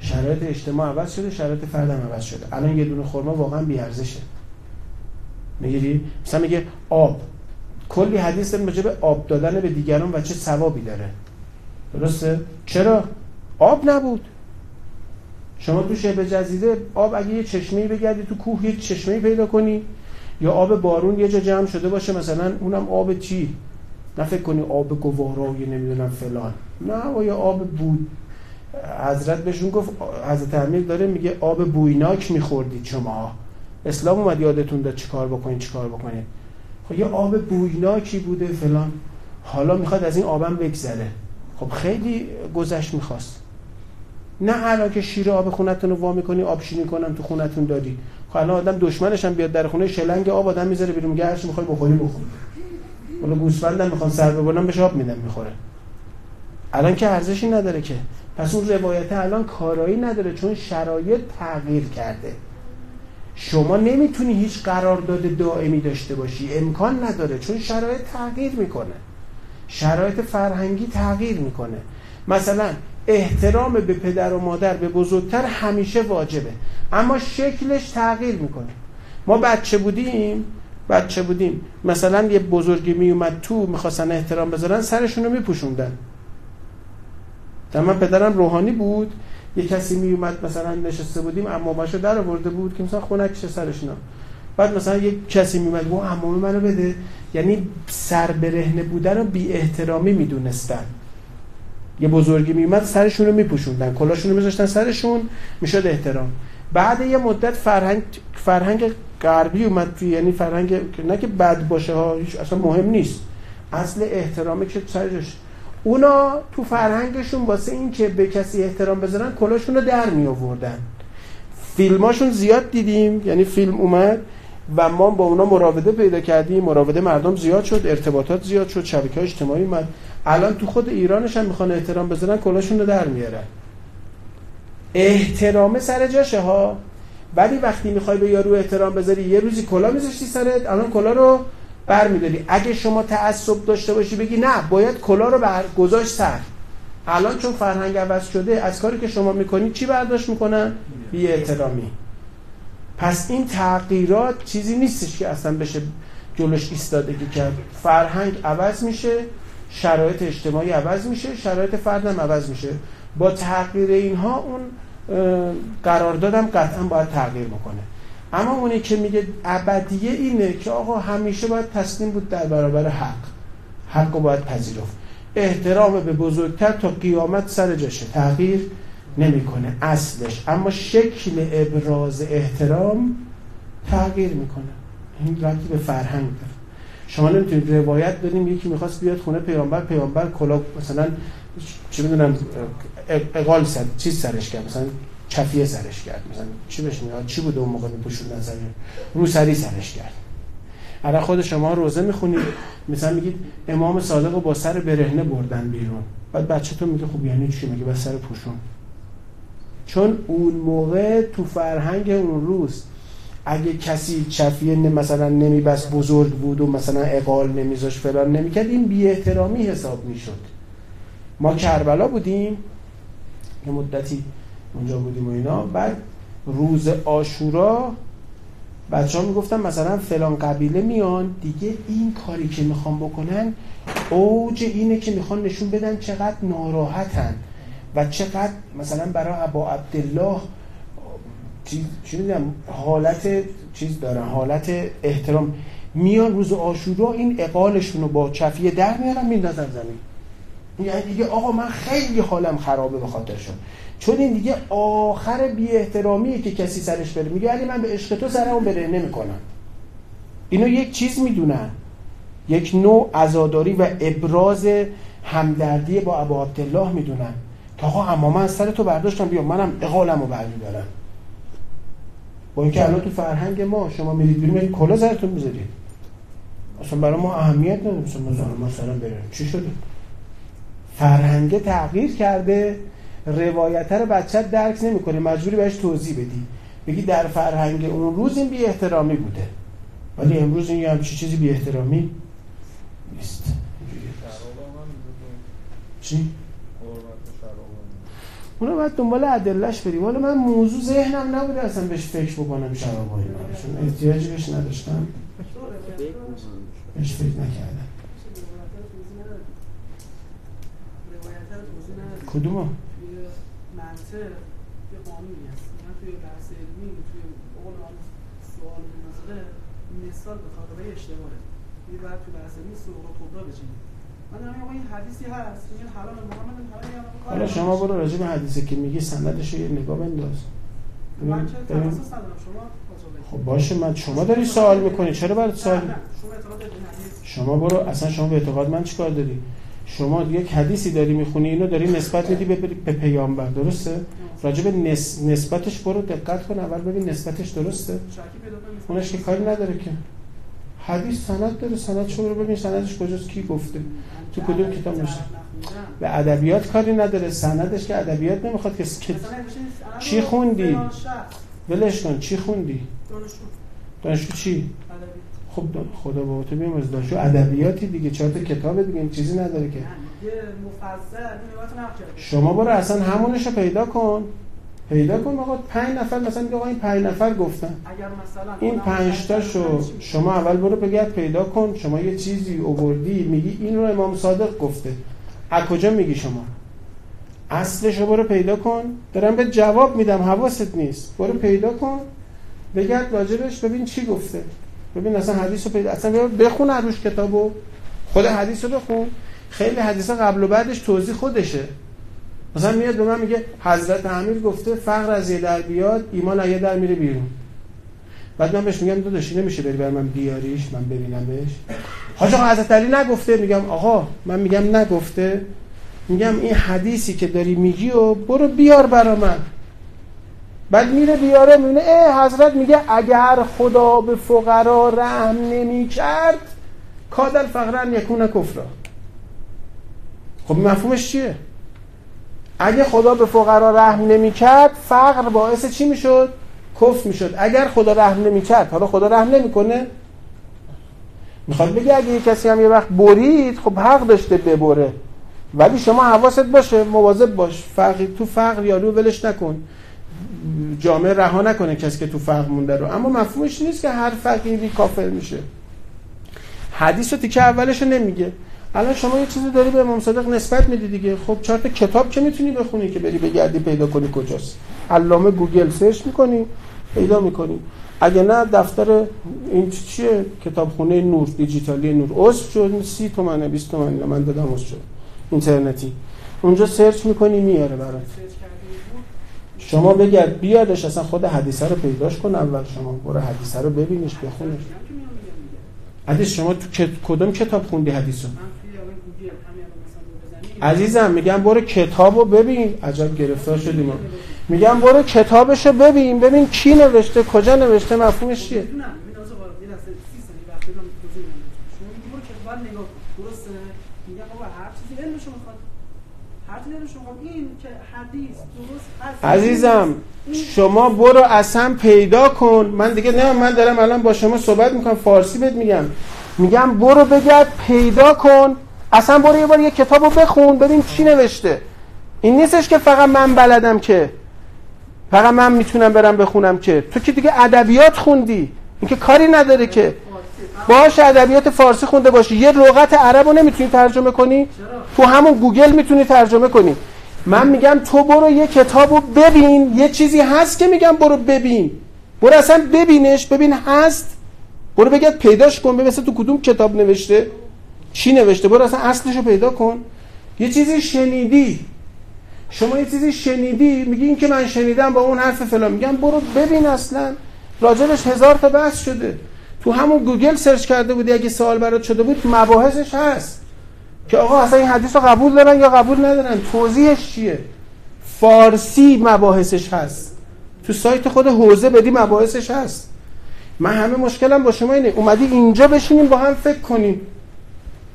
شرایط اجتماع عوض شده شرایط فردم عوض شده. الان یه دونه خورما واقعا بی ارزشه می‌گیری؟ مثلا میگه آب. کلی حدیث داریم به آب دادن به دیگران و چه ثوابی داره. درسته؟ چرا؟ آب نبود. شما تو شبه جزیره آب اگه یه چشمه‌ای بگردی تو کوه یه چشمه‌ای پیدا کنی. یا آب بارون یه جا جمع شده باشه مثلا اونم آب چی؟ نه فکر کنی آب گوارا یا نمی‌دونم فلان. نه و یا آب بود. حضرت بهشون گفت حضرت امیر داره میگه آب بویناک میخوردید شما. اسلام اومد یادتون داد چیکار بکنید چیکار بکنید. خب یه آب بویناکی بوده فلان. حالا می‌خواد از این آبم بگذره. خب خیلی گذشت می‌خواست. نه الان که شیر آب خونتون رو وا می‌کنی آب شیرین کنم تو خونتون دادی. خب الان آدم دشمنش هم بیاد در خونه شلنگ آب آدم می‌ذاره بیرون میگه هرچی می‌خوای بخوری بخور. حالا گوسفندم می‌خوان سر ببرن بهش آب میدم می‌خوره. الان که ارزشی نداره که. پس اون روایت الان کارایی نداره چون شرایط تغییر کرده. شما نمی‌تونی هیچ قرارداد دائمی داشته باشی. امکان نداره چون شرایط تغییر می‌کنه. شرایط فرهنگی تغییر می‌کنه. مثلا احترام به پدر و مادر به بزرگتر همیشه واجبه. اما شکلش تغییر می‌کنه. ما بچه بودیم بچه بودیم. مثلا یه بزرگی میومد تو می‌خواستن احترام بذارن سرشون رو میپوشوندن. من پدرم روحانی بود. یه کسی می اومد مثلا نشسته بودیم اما باشو در آورده بود که مثلا خونکش سرش نه بعد مثلا یه کسی می اومد گفت عمو منو بده. یعنی سر برهنه بودن رو بی احترامی می‌دونستن. یه بزرگی می اومد سرشون رو میپوشوندن. کلاشون رو میذاشتن سرشون می‌شد احترام. بعد یه مدت فرهنگ فرهنگ غربی اومد یعنی فرهنگ نه که بد باشه ها اصلا مهم نیست. اصل احترامی که سرش اونا تو فرهنگشون واسه این که به کسی احترام بذارن کلاشون رو در می آوردن فیلماشون زیاد دیدیم یعنی فیلم اومد و ما با اونا مراوده پیدا کردیم مراوده مردم زیاد شد ارتباطات زیاد شد شبکه اجتماعی اومد. الان تو خود ایرانش هم می‌خوان احترام بذارن کلاشون رو در میارن. احترام سر جاشه ها. ولی وقتی می‌خوای به یارو احترام بذاری یه روزی کلا میذاشتی سرت الان کلا رو برمیداری. اگه شما تعصب داشته باشی بگی نه باید کلا رو بر گذاشت سر. الان چون فرهنگ عوض شده از کاری که شما می‌کنید چی برداشت می‌کنن؟ بی احترامی. پس این تغییرات چیزی نیستش که اصلا بشه جلوش ایستادگی کرد. فرهنگ عوض میشه شرایط اجتماعی عوض میشه شرایط فردم عوض میشه. با تغییر اینها اون قراردادم قطعا باید تغییر بکنه. اما اونی که میگه ابدیه اینه که آقا همیشه باید تسلیم بود در برابر حق. حق رو باید پذیرفت. احترام به بزرگتر تا قیامت سر جاشه. تغییر نمی‌کنه. اصلش. اما شکل ابراز احترام تغییر می‌کنه. این ربطی به فرهنگ داره. شما نمی‌تونید روایت داریم یکی می‌خواست بیاد خونه پیامبر پیامبر کلا مثلا چی می‌دونم اقال سر چیز سرش کرد. مثلا چفیه سرش کرد مثلا. چی بهش میاد چی بود اون موقع میپوشون نظری روسری سرش کرد. الان خود شما روزه می‌خونید مثلا میگید امام صادق با سر برهنه بردن بیرون. بعد بچه‌تون میگه خب یعنی چی؟ میگه با سر پوشون. چون اون موقع تو فرهنگ اون روز اگه کسی چفیه مثلا نمیبست بزرگ بود و مثلا اقال نمیذاش فلان نمی‌کرد این بی احترامی حساب می‌شد. ما کربلا بودیم یه مدتی اونجا بودیم و اینا. بعد روز آشورا بچه ها می‌گفتن مثلا فلان قبیله میان. دیگه این کاری که می‌خوان بکنن اوج اینه که می‌خوان نشون بدن چقدر ناراحتن و چقدر مثلا برای ابا عبدالله چی می‌دونم حالت چیز دارن حالت احترام. میان روز آشورا این اقالشون رو با چفیه در میارن میندازن زمین. یعنی دیگه آقا من خیلی حالم خرابه به خاطرشون. چون این دیگه آخر بی احترامیه که کسی سرش بره. میگه علی من به عشق تو سرمو بره نمی‌کنم. اینو یک چیز می‌دونن. یک نوع عزاداری و ابراز همدردی با ابا عبدالله می‌دونن. تا آقا اما من سر تو برداشتم بیا منم اقالمو برمیدارم. با اینکه الان تو فرهنگ ما شما میرید بیرون میگید کلا سرتون می‌ذارید. اصلا برای ما اهمیت نداره. مثلا مثلا مثلا بریم چی شده؟ فرهنگ تغییر کرده. روایت رو بچه درک نمی‌کنه مجبوری بهش توضیح بدی. بگی در فرهنگ اون روز این بی احترامی بوده. ولی امروز این یه همچی چیزی بی احترامی نیست. چی؟ اونو باید دنبال عدلش بریم. حالا من موضوع ذهنم نبوده اصلا بهش فکر بکنم شراب اینا. چون احتیاجی بهش نداشتم. بهش فکر نکردم. کدوم منطق یه قانونی هست. من توی بحث علمی توی قول سوال مناظره مثال به خاطره اشتباهه یه بعد توی بحث علمی سوق و کبرا یا حالا شما برو راجع به حدیثی که میگی سندش رو یه نگاه بنداز. من ندارم. شما خب باشه من شما داری سوال می‌کنی. چرا برات سوال شما برو. اصلا شما به اعتقاد من چیکار داری؟ شما یک حدیثی داری می‌خونی اینو داری نسبت میدی به, به پیامبر درسته؟ راجع به نس... نسبتش برو دقت کن اول ببین نسبتش درسته؟ اونش که کاری نداره که. حدیث سند داره سند شما رو ببین سندش کجاست کی گفته؟ تو کدوم کتاب نوشته به ادبیات کاری نداره سندش که ادبیات نمی‌خواد که که- چی خوندی؟ ولش کن چی خوندی؟ دانشجو چی؟ خب دا- خدا با تو بیامرز دانشجو ادبیاتی دیگه چهار تا کتاب دیگه این چیزی نداره که. شما برو اصلا همونش رو پیدا کن. پیدا کن آقا پنج نفر مثلا میگه آقا این پنج نفر گفتن. اگر مثلا این پنج تاشو شما اول برو بگرد پیدا کن. شما یه چیزی اووردی میگی این رو امام صادق گفته. از کجا میگی شما؟ اصلش رو برو پیدا کن. دارم به جواب میدم حواست نیست. برو پیدا کن. بگرد راجبش ببین چی گفته. ببین اصلا حدیث رو پیدا اصلا بخون روش کتابو. خود حدیث رو بخون. خیلی حدیث قبل و بعدش توضیح خودشه. مثلا میاد به من میگه حضرت امیر گفته فقر از یه در بیاد ایمان از یه در میره بیرون. بعد من بهش میگم داداش نمیشه بری بر من بیاریش من ببینمش حاج آقا حضرت علی نگفته؟ میگم آقا من میگم نگفته. میگم این حدیثی که داری میگی و برو بیار برا من. بعد میره بیاره می‌بینه اه حضرت میگه اگر خدا به فقرا رحم نمی کرد کادل فقرا یکون کفرا. خب مفهومش چیه؟ اگه خدا به فقرا رحم نمی کرد فقر باعث چی می‌شد؟ کفر می‌شد. اگر خدا رحم نمی کرد حالا خدا رحم نمی‌کنه؟ می‌خواد بگه اگه یه کسی هم یه وقت برید خب حق داشته ببره. ولی شما حواست باشه مواظب باش. فقر تو فقر یارو ولش نکن. جامعه رها نکنه کسی که تو فقر مونده رو. اما مفهومش نیست که هر فقیری کافر میشه. حدیث رو تیکه اولش نمیگه. الان شما یه چیزی داری به امام صادق نسبت میدی دیگه. خب چهار تا کتاب که می‌تونی بخونی که بری بگردی پیدا کنی کجاست. علامه گوگل search می‌کنی پیدا می‌کنی. اگه نه دفتر این چیه؟ کتابخونه نور دیجیتالی نور. عضو شد 30 تومنه 20 تومنه. من دادم عضو شد. اینترنتی. اونجا سرچ می‌کنی میاره برات. شما بگرد بیادش اصلا خود حدیثه رو پیداش کن اول. شما برو حدیثه رو ببینیش بخونش حدیث شما تو کدوم کتاب خوندی حدیث رو من توی الان گوگل همین الان مثلا بزنی عزیزم میگم برو کتاب رو ببین. عجب گرفتار شدیم. میگم برو کتابش رو ببین. ببین کی نوشته کجا نوشته مفهومش چیه می‌دونم می‌دونم آقا یه لحظه سی ثانیه وقت بدم توضیح بدم شما میگی برو که بعد نگاه کن درسته میگم آقا هر چیزی علمشو می‌خواد هر چیزی علمشو می‌خواد این که حدیث درست هست عزیزم شما برو اصلا پیدا کن. من دیگه نه من دارم الان با شما صحبت می‌کنم فارسی بهت میگم. میگم برو بگرد پیدا کن. اصلا برو یه بار یه کتاب رو بخون ببین چی نوشته. این نیستش که فقط من بلدم که. فقط من می‌تونم برم بخونم که. تو که دیگه ادبیات خوندی. این که کاری نداره که. باش ادبیات فارسی خونده باشی. یه لغت عرب رو نمی‌تونی ترجمه کنی. تو همون گوگل می‌تونی ترجمه کنی. من میگم تو برو یه کتاب رو ببین یه چیزی هست که میگم برو ببین. برو اصلا ببینش ببین هست. برو بگید پیداش کن ببین مثلا تو کدوم کتاب نوشته چی نوشته. برو اصلا اصلش رو پیدا کن. یه چیزی شنیدی. شما یه چیزی شنیدی میگی این که من شنیدم با اون حرف فلان. میگم برو ببین اصلا. راجبش هزار تا بحث شده. تو همون گوگل سرچ کرده بودی اگه سوال برات شده بود مباحثش هست. که آقا اصلا این حدیث رو قبول دارن یا قبول ندارن؟ توضیحش چیه؟ فارسی مباحثش هست. تو سایت خود حوزه بری مباحثش هست. من همه مشکلم با شما اینه. اومدی اینجا بشینیم با هم فکر کنیم.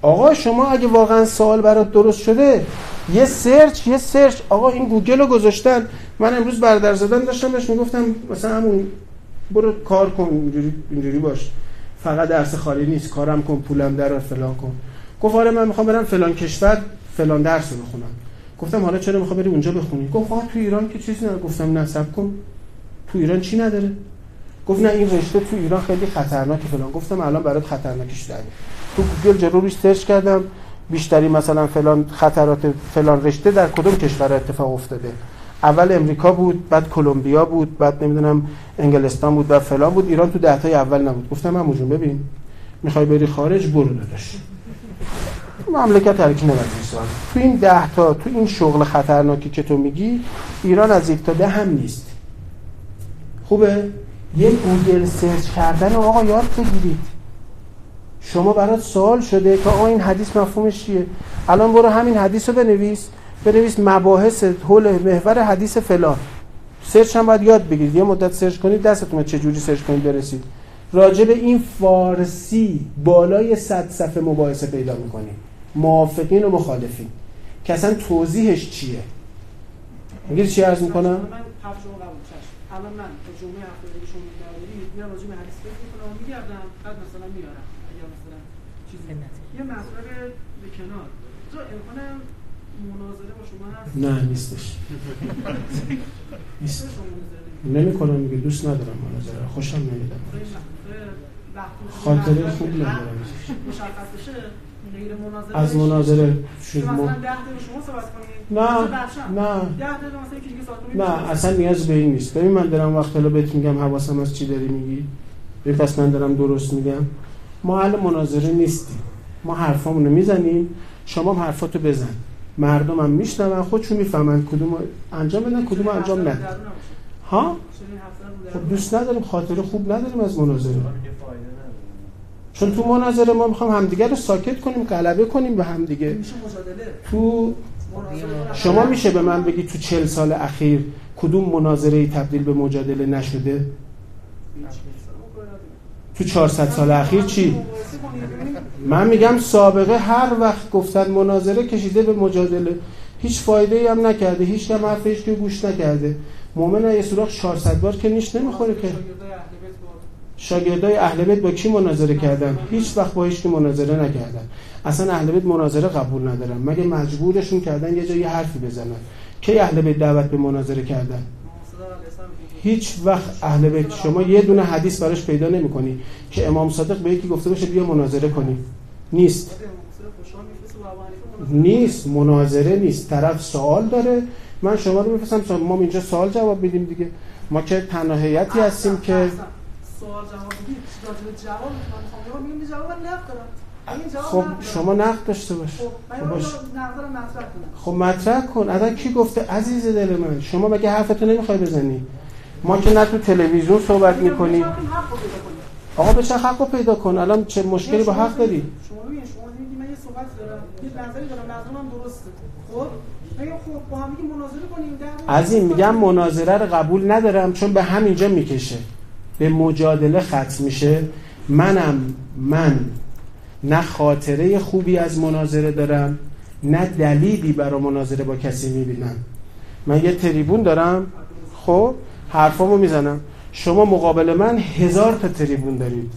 آقا شما اگه واقعا سوال برات درست شده یه سرچ یه سرچ. آقا این گوگل رو گذاشتن. من امروز برادر زنم داشتم بهش می‌گفتم مثلا همون برو کار کن اینجوری اینجوری باش. فقط درس خالی نیست. کارم کن پولم در فلان کن. گفت آره من می‌خوام برم فلان کشور فلان درس رو بخونم. گفتم حالا چرا می‌خوای بری اونجا بخونی؟ گفت آه تو ایران که چیزی نداره. گفتم نه صبر کن. تو ایران چی نداره؟ گفت نه این رشته تو ایران خیلی خطرناکه فلان. گفتم الان برات خطرناکش داره. تو گوگل جلو روش سرچ کردم. بیشترین مثلا فلان خطرات فلان رشته در کدوم کشور اتفاق افتاده؟ اول امریکا بود بعد کلمبیا بود بعد نمی‌دونم انگلستان بود بعد فلان بود. ایران تو ده تای اول نبود. گفتم جون ببین. می‌خوای بری خارج؟ برو داداش. مملکت نباید سال تو این ده تا تو این شغل خطرناکی که تو میگی ایران از یک تا ده هم نیست. خوبه؟ یه گوگل سرچ کردن آقا یاد بگیرید. شما برات سوال شده که آقا این حدیث مفهومش چیه؟ الان برو همین حدیث رو بنویس. بنویس مباحث حول محور حدیث فلان. سرچ هم باید یاد بگیرید. یه مدت سرچ کنید دستتون چه جوری سرچ کنید برسید. راجع به این فارسی بالای صد صفحه مباحثه پیدا می‌کنید موافقین و مخالفین. که اصلا توضیحش چیه؟ میگید چی عرض می‌کنم؟ من حرف شما قبول چشم الان من جمعه هفته دیگه شما می‌ذارید میرم راجع به حدیث فکر می‌کنم. و میگردم بعد مثلا میارم. اگر مثلا چیزی یه مطلب به کنار. تو امکان مناظره با شما هست؟ نه نیستش. <laughs> نیست. نمی کنم میگه دوست ندارم مناظره. خوشم نمیدم نمی‌کنید؟ خاطره خوب ندارم. مشخص بشه غیر مناظره از مناظره که شد مثلا مو- 10 دقیقه شما صحبت کنید نه،. نه. 10 دقیقه مثلا یکی دیگه صحبت کنید نه اصلا نیاز به این نیست. ببین من دارم وقت حالا بهت میگم حواسم از چی داری میگی. ببین پس من دارم درست میگم. ما اهل مناظره نیستیم. ما حرفامونو می‌زنیم. شما هم حرفاتو بزن. مردم هم میشنون خودشون می‌فهمن کدوم انجام بدن کدوم انجام ندن. ها؟ خب دوست نداریم خاطره خوب نداریم از مناظره. چون تو مناظره ما می‌خوام همدیگه رو ساکت کنیم غلبه کنیم به همدیگه. تو شما میشه به من بگی تو چل سال اخیر کدوم مناظره ای تبدیل به مجادله نشده؟ تو 400 سال اخیر چی؟ من میگم سابقه هر وقت گفتن مناظره کشیده به مجادله. هیچ فایده ای هم نکرده هیچ کم حرفش که گوش نکرده. مؤمن یه سوراخ 400 بار که نیش نمی‌خوره که. شاگردای اهل بیت با کی مناظره کردن؟ هیچ وقت با هیچ کی مناظره نکردن. اصلا اهل بیت مناظره قبول ندارن. مگه مجبورشون کردن یه جایی حرفی بزنن؟ کی اهل بیت دعوت به مناظره کردن؟ هیچ وقت اهل بیت. شما یه دونه حدیث براش پیدا نمی‌کنی که امام صادق به یکی گفته باشه بیا مناظره کنیم. نیست. نیست. مناظره نیست. طرف سوال داره. من شما رو میفرستم ما اینجا سوال جواب بدیم دیگه. ما که تنها هیئتی هستیم که. سوال جواب به جواب من میگم جواب خب. شما نقد داشته باش. خب خب باش. خب مطرح کن. الان کی گفته؟ عزیز دل من. شما مگه حرفتو نمی‌خوای بزنی؟ ما که نه تو تلویزیون صحبت می‌کنیم. آقا به چه حق رو پیدا کن. الان چه مشکلی با حق داری شما ببین شما میگی من یه صحبت دارم یه نظری دارم نظرم هم درسته خب میگم خب با هم دیگه مناظره کنیم در از این میگم مناظره رو قبول ندارم چون به همینجا می‌کشه. به مجادله ختم میشه. منم من نه خاطره خوبی از مناظره دارم نه دلیلی برای مناظره با کسی می‌بینم. من یه تریبون دارم. خب حرفامو می‌زنم. شما مقابل من هزار تا تریبون دارید.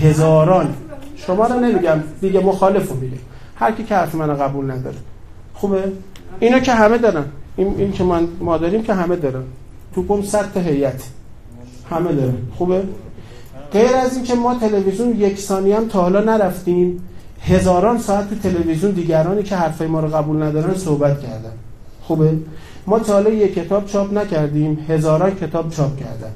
هزاران. شما رو نمیگم. دیگه مخالفو میگم. هر کی که حرف منو قبول نداره. خوبه؟ اینا که همه دارن. این, این که من ما داریم که همه دارن. تو کم صد تا هیئت. همه دارن. خوبه؟ غیر از این که ما تلویزیون یک ثانیه هم تا حالا نرفتیم هزاران ساعت تو تلویزیون دیگرانی که حرفای ما رو قبول ندارن صحبت کردن. خوبه؟ ما تا حالا یک کتاب چاپ نکردیم هزاران کتاب چاپ کردن.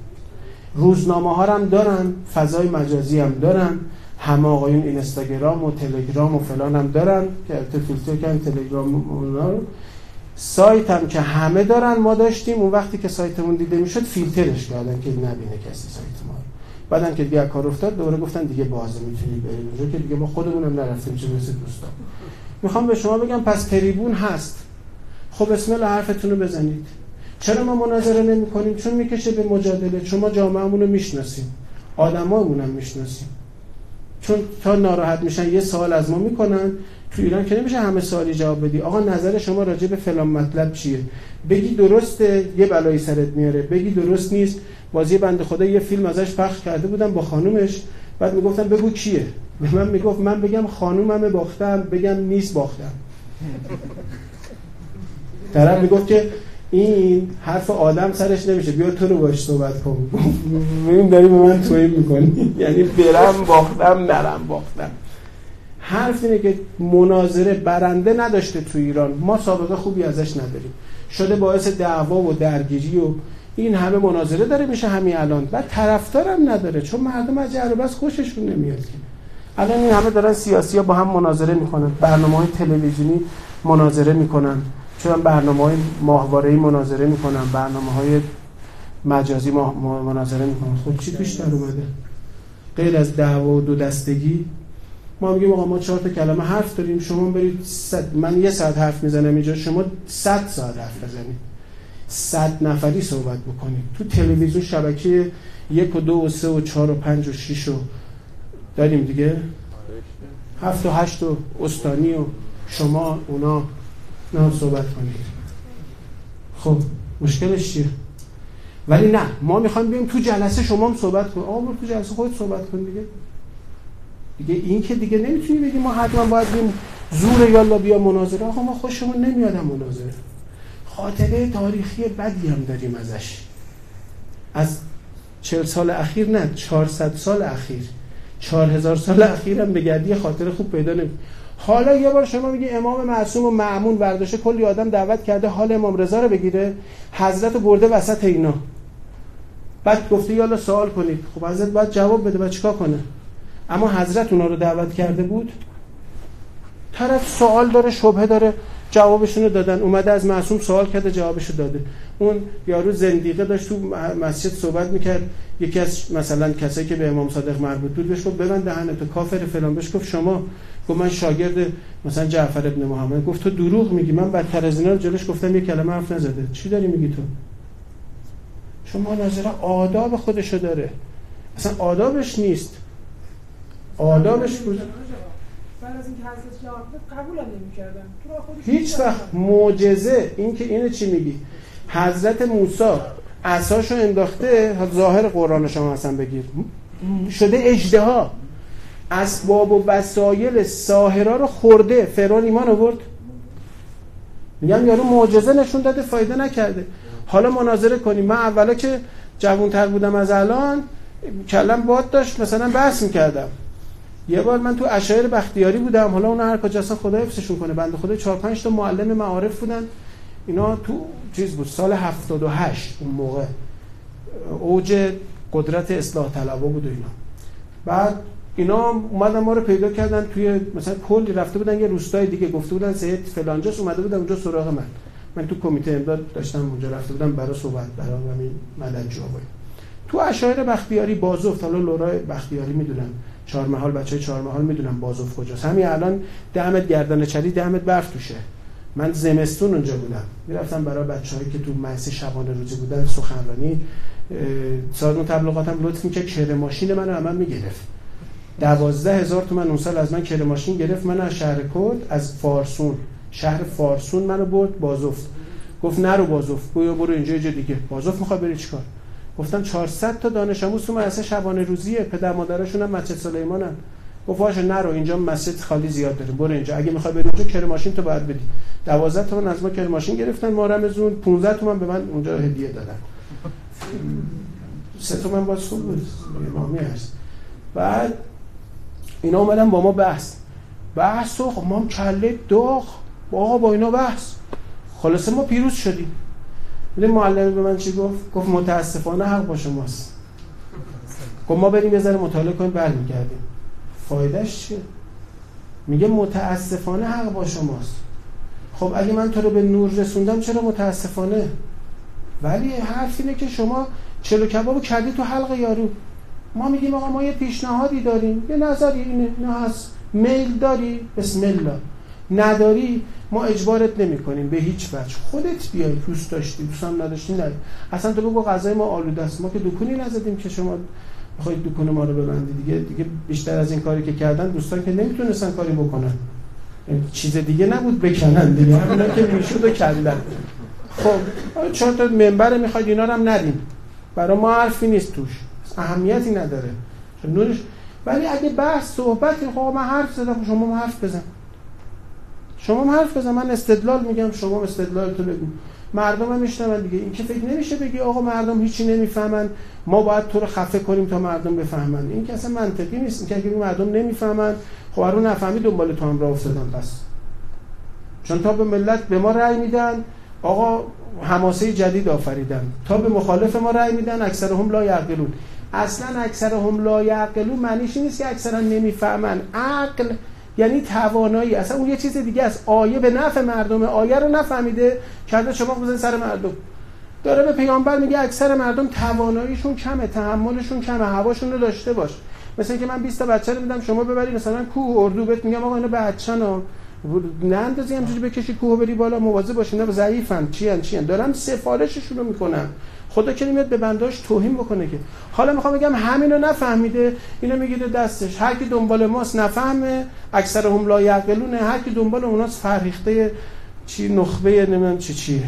روزنامه ها هم دارن فضای مجازی هم دارن. همه آقایون اینستاگرام و تلگرام و فلان هم دارن که فیلتر کردن تلگرام رو. سایت هم که همه دارن ما داشتیم. اون وقتی که سایتمون دیده می‌شد فیلترش کردن که نبینه کسی سایت ما بعدن که دیگه کار افتاد دوباره گفتن دیگه بازه می‌تونی بریم اونجا که دیگه ما خودمون هم نرفتیم چه برسه دوستان. می‌خوام به شما بگم پس تریبون هست. خب بسم الله حرفتون رو بزنید. چرا ما مناظره نمی کنیم چون می‌کشه به مجادله. چون ما جامعهمون رو می‌شناسیم. آدمامون هم می‌شناسیم. چون تا ناراحت میشن یه سوال از ما می‌کنن. تو ایران که نمیشه همه سوالی جواب بدی؟ آقا نظر شما راجع به فلان مطلب چیه؟ بگی درسته یه بلایی سرت میاره. بگی درست نیست. بازی بنده خدا یه فیلم ازش پخش کرده بودم با خانومش. بعد می‌گفتم بگو کیه؟ به من می‌گفت من بگم خانومم باختم بگم نیست باختم. طرف می‌گفت که این حرف آدم سرش نمیشه. بیا تو رو باش صحبت کن. ببین داری به من توهین می‌کنی. یعنی برم باختم نرم باختم. حرف اینه که مناظره برنده نداشته تو ایران. ما سابقه خوبی ازش نداریم. شده باعث دعوا و درگیری و این همه مناظره داره میشه همین الان. بعد طرفدارم نداره چون مردم از جر و بس خوششون نمیاد الان این همه دارن سیاسی ها با هم مناظره می‌کنن. برنامه های تلویزیونی مناظره می‌کنن. چون برنامه های ماهواره مناظره می‌کنن. برنامه های مجازی مناظره می‌کنن. خب چی توش در اومده؟ غیر از دعوا و دو دستگی ما میگیم آقا ما چهار تا کلمه حرف داریم شما برید صد من یه ساعت حرف می‌زنم اینجا شما صد ساعت حرف بزنید. صد نفری صحبت بکنید. تو تلویزیون شبکه یک و دو و سه و چهار و پنج و شیش و داریم دیگه؟ هفت و هشت و استانی و شما اونا نه صحبت کنید. خب مشکلش چیه؟ ولی نه ما می‌خوایم بیم تو جلسه شما هم صحبت کن. آقا تو جلسه خودت صحبت کن دیگه. دیگه این که دیگه نمی‌تونی بگی ما حتما باید بیم زور یالا بیا مناظره. آقا ما خوشمون نمیاد هم مناظره. خاطره تاریخی بدی هم داریم ازش. از چهل سال اخیر نه 400 سال اخیر. 4000 سال اخیر هم بگردی خاطر خوب پیدا نمی حالا یه بار شما میگی امام معصوم و معمون برداشته کلی آدم دعوت کرده حال امام رضا رو بگیره. حضرت برده وسط اینا. بعد گفته یالا سوال کنید. خب حضرت باید جواب بده بعد چیکار کنه؟ اما حضرت اونا رو دعوت کرده بود. طرف سوال داره شبهه داره جوابشون رو دادن. اومده از معصوم سوال کرده جوابشو داده. اون یارو زندیقه داشت تو مسجد صحبت می‌کرد. یکی از مثلا کسایی که به امام صادق مربوط بود بهش گفت ببند دهنتو کافر فلان. بهش گفت شما؟ گفت من شاگرد مثلا جعفر ابن محمد. گفت تو دروغ میگی. من بدتر از اینا رو جلوش گفتم یه کلمه حرف نزده. چی داری میگی تو؟ شما نظر آداب خودشو داره. اصلا آدابش نیست. آدابش بود. هیچ وقت معجزه این که اینو چی میگی؟ حضرت موسی عصاشو انداخته ظاهر قرآن شما اصلا بگیر. شده اجدها اسباب و وسایل ساهرا رو خورده. فرعون ایمان آورد. میگم یارو معجزه نشون داده فایده نکرده. حالا مناظره کنیم. من اولا که جوانتر بودم از الان کلم باد داشت مثلا بحث می‌کردم. یه بار من تو اشایر بختیاری بودم. حالا اون هر کجا اصلا خدا حفظشون کنه. بنده خدا 4 5 تا معلم معارف بودن. اینا تو چیز بود سال 78 اون موقع. اوج قدرت اصلاح طلبا بود و اینا. بعد اینا اومدن ما رو پیدا کردن توی مثلا کلی رفته بودن یه روستای دیگه. گفته بودن سید فلانجاست اومده بودن اونجا سراغ من. من تو کمیته امداد داشتم اونجا رفته بودم برای صحبت برای همین مدد جوابی تو اشایر بختیاری بازوف حالا لورای بختیاری می‌دونن چهار محال بچه چهار محال می‌دونن بازوف کجاست. همین الان دمت گردن چری دمت برف توشه. من زمستون اونجا بودم. می‌رفتم برای بچه‌هایی که تو مجلس شبانه روزی بودن سخنرانی سازمان تبلیغاتم لطف می‌کرد. کره ماشین منو هم می‌گرفت. دوازده هزار تومن اون سال از من کره ماشین گرفت. من از شهر کرد از فارسون. شهر فارسون منو برد بازوف. گفت نرو بازوف بیا برو اینجا یه دیگه. بازوف می‌خواد بری چیکار؟ گفتم 400 تا دانش آموز تو مدرسه شبانه روزیه. پدر مادرشون هم مسجد سلیمانن. گفت باشه نرو اینجا مسجد خالی زیاد داره. برو اینجا. اگه می‌خوای بری اونجا کره ماشین تو باید بدی. 12 تومن از ما کره ماشین گرفتن. ما رمزون 15 تومن به من اونجا هدیه دادن. سه تومن باز خوب بود. امامی هست. بعد اینا اومدن با ما بحث. بحث و خب ما کله داغ. آقا با اینا بحث. خلاصه ما پیروز شدیم. می‌دونی معلم به من چی گفت؟ گفت متاسفانه حق با شماست. گفت ما بریم یه ذره مطالعه کنیم برمیگردیم. فایدهش چیه؟ میگه متاسفانه حق با شماست. خب اگه من تو رو به نور رسوندم چرا متاسفانه؟ ولی حرف اینه که شما چلو کبابو کردی تو حلق یارو. ما میگیم آقا ما یه پیشنهادی داریم. یه نظری اینه نه هست. میل داری؟ بسم الله. نداری ما اجبارت نمی کنیم به هیچ وجه. خودت بیای دوست داشتی دوست هم نداشتی نه. اصلا تو بگو غذای ما آلوده است ما که دکونی نزدیم که شما بخواید دکون ما رو ببندی دیگه. دیگه بیشتر از این کاری که کردن دوستان که نمی‌تونستن کاری بکنن. چیز دیگه نبود بکنن دیگه. همینا که می‌شود و کردن خب چهار تا منبر می‌خواید اینا رو هم ندیم. برای ما حرفی نیست توش. اهمیتی نداره. نورش ولی اگه بحث صحبتی خب من حرف زدم شما حرف بزن. شما حرف بزن من استدلال میگم شما استدلال تو بگو. مردم هم میشنون دیگه. این که فکر نمیشه بگی آقا مردم هیچی نمی‌فهمن ما باید تو رو خفه کنیم تا مردم بفهمن. این که اصلا منطقی نیست. این که اگه مردم نمی‌فهمن خب رو نفهمی دنبال تو هم راه افتادن. پس. چون تا به ملت به ما رأی میدن آقا حماسه جدید آفریدن. تا به مخالف ما رأی میدن اکثرهم لا یعقلون. اصلا اکثرهم لا یعقلون معنیش نیست که اکثرا نمی‌فهمن. عقل یعنی توانایی. اصلا اون یه چیز دیگه است. آیه به نفع مردم آیه رو نفهمیده کرده شما بزن سر مردم. داره به پیامبر میگه اکثر مردم تواناییشون کمه تحملشون کمه هواشون رو داشته باش. مثل اینکه من 20 تا بچه رو میدم شما ببری مثلا کوه اردو. بهت میگم آقا اینا بچه‌ن نه اندازی همجوری بکشی کوه بری بالا مواظب باش اینا ضعیفن. چی ان چی ان دارم سفارششون رو می‌کنم خدا که نمیاد به بنداش توهین بکنه که. حالا می‌خوام بگم همینو نفهمیده اینو می‌گیره دستش. هر کی دنبال ماست نفهمه اکثر هم لا یعقلونه. هر کی دنبال اوناست فرهیخته چی نخبه نمی‌دونم چی چیه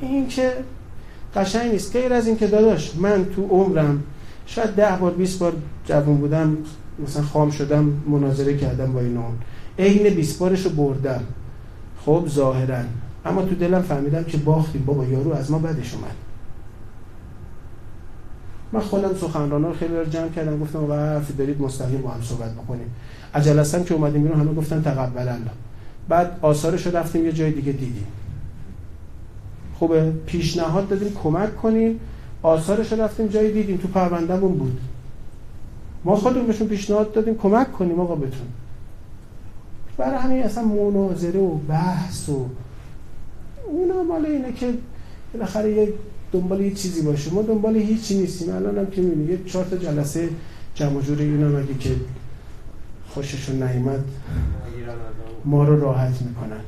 این که قشنگ نیست. غیر از این که داداش من تو عمرم شاید ده بار 20 بار جوون بودم مثلا خام شدم مناظره کردم با اینا عین 20 بارشو بردم. خب ظاهرا. اما تو دلم فهمیدم که باختیم. بابا یارو از ما بدش اومد. من خودم سخنرانا رو خیلی جمع کردم گفتم و دارید مستقیم با هم صحبت بکنیم. عجل که اومدیم بیرون همه گفتن تقبل الله بعد آثارش رو رفتیم یه جای دیگه دیدیم. خوبه؟ پیشنهاد دادیم کمک کنیم. آثارش رو رفتیم جای دیدیم تو پروندهمون بود. ما خودمون بهشون پیشنهاد دادیم کمک کنیم آقا بتون برای همین اصلا مناظره و بحث و اونا مال اینه که بالاخره یه دنبال یه چیزی باشه. ما دنبال هیچی نیستیم. الان هم که می‌بینی یه چهار تا جلسه جمع جور اینا مگه که خوششون نیامد ما رو راحت می‌کنن.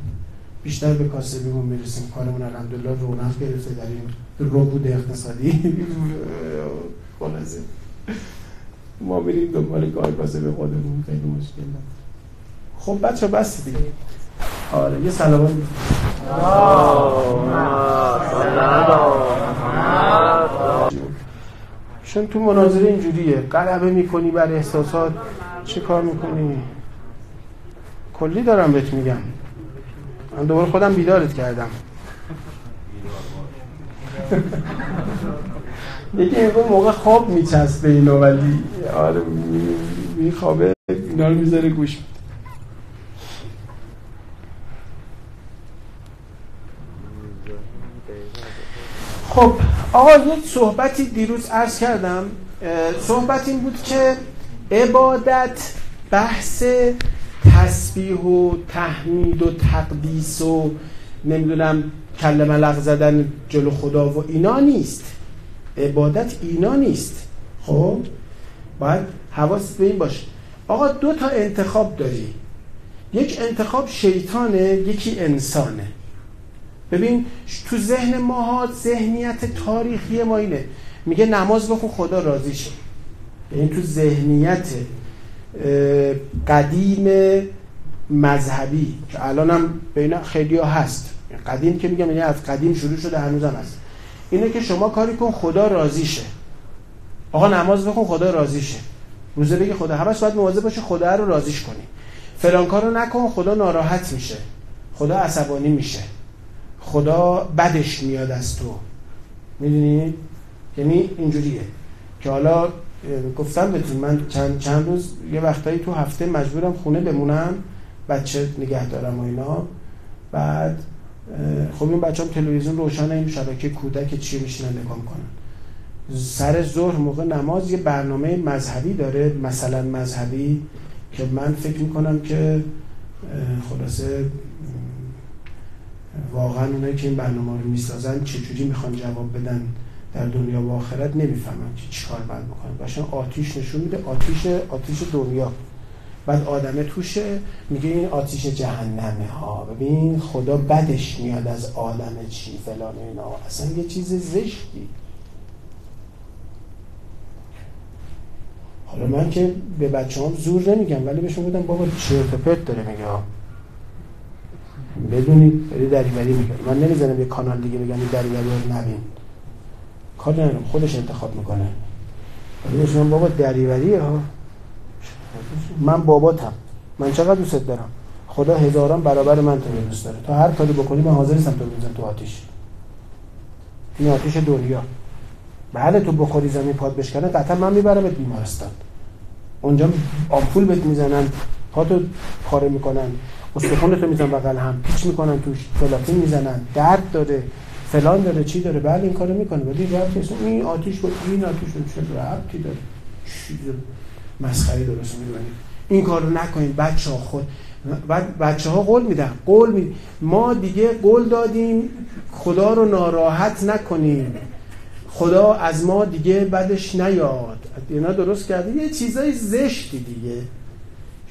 بیشتر به کاسبیمون می‌رسیم. کارمون الحمدلله رونق گرفته در این رکود اقتصادی. <laughs> خلاصه ما میریم دنبال کار کاسب خودمون. خیلی مشکل خب بچه بس دیگه. آره یه سلامات چون تو مناظره اینجوریه. قلبه می‌کنی بر احساسات. چه کار می‌کنی؟ کلی دارم بهت میگم. من دوباره خودم بیدارت کردم. یکی اینقدر موقع خواب میچسبه اینو ولی آره میخوابه اینا رو می‌ذاره گوش خب آقا یک صحبتی دیروز عرض کردم. صحبت این بود که عبادت بحث تسبیح و تحمید و تقدیس و نمی‌دونم کل ملق زدن جلو خدا و اینا نیست. عبادت اینا نیست. خب باید حواست به این باشه. آقا دو تا انتخاب داری. یک انتخاب شیطانه یکی انسانه. ببین تو ذهن ماها ذهنیت تاریخی ما اینه. میگه نماز بخون خدا راضی شه. یعنی تو ذهنیت قدیم مذهبی. که الان هم بین خیلی ها هست. قدیم که میگم یعنی از قدیم شروع شده هنوزم هست. اینه که شما کاری کن خدا راضی شه. آقا نماز بخون خدا راضی شه. روزه بگی خدا. همش باید مواظب باشه خدا رو راضیش کنی. فلان کارو نکن خدا ناراحت میشه. خدا عصبانی میشه. خدا بدش میاد از تو. می‌دونی؟ یعنی اینجوریه. که حالا گفتم بهتون من چند, چند روز یه وقتایی تو هفته مجبورم خونه بمونم بچه نگه دارم و اینا. بعد خب این بچه هم تلویزیون روشن این شبکه کودک چی میشینن نگاه کنن سر ظهر موقع نماز یه برنامه مذهبی داره مثلا مذهبی که من فکر می‌کنم که خلاصه واقعا اونایی که این برنامه رو می‌سازن چجوری می‌خوان جواب بدن در دنیا و آخرت؟ نمی‌فهمن که چیکار باید بکنن. باشن آتیش نشون میده. آتیش آتیش دنیا. بعد آدمه توشه میگه این آتیش جهنمه ها ببین خدا بدش میاد از آدم چی فلان اینا. اصلا یه چیز زشتی. حالا من که به بچه هم زور نمیگم ولی بهشون بودم بابا چرت پرت داره میگه. بدونید داری دریوری میگه من نمی‌زنم یه کانال دیگه بگم این دریوری رو نبین. کار ندارم خودش انتخاب می‌کنه. ولی بهشون بابا دریوریه ها. من باباتم. من چقدر دوست دارم؟ خدا هزاران برابر من تو دوست داره. تا هر کاری بکنی من حاضر نیستم تو بزن تو آتیش. این آتیش دنیا. بله تو بخوری زمین پاد بشکنه قطعا من می‌برم بیمارستان. اونجا آمپول بهت می‌زنن پاتو پاره می‌کنن. استخونتو می‌زنن بغل هم. پیچ می‌کنن توش فلاتین می‌زنن. درد داره. فلان داره چی داره؟ بله این کارو می‌کنه. ولی ربطی نیست این آتیش بود این آتیش بود چه ربطی داره؟ چیز مسخره درست می‌دونید این کارو نکنید بچه ها خود بعد بچه ها قول میدن. قول می ما دیگه قول دادیم خدا رو ناراحت نکنیم خدا از ما دیگه بدش نیاد. اینا درست کردی؟ یه چیزای زشتی دیگه.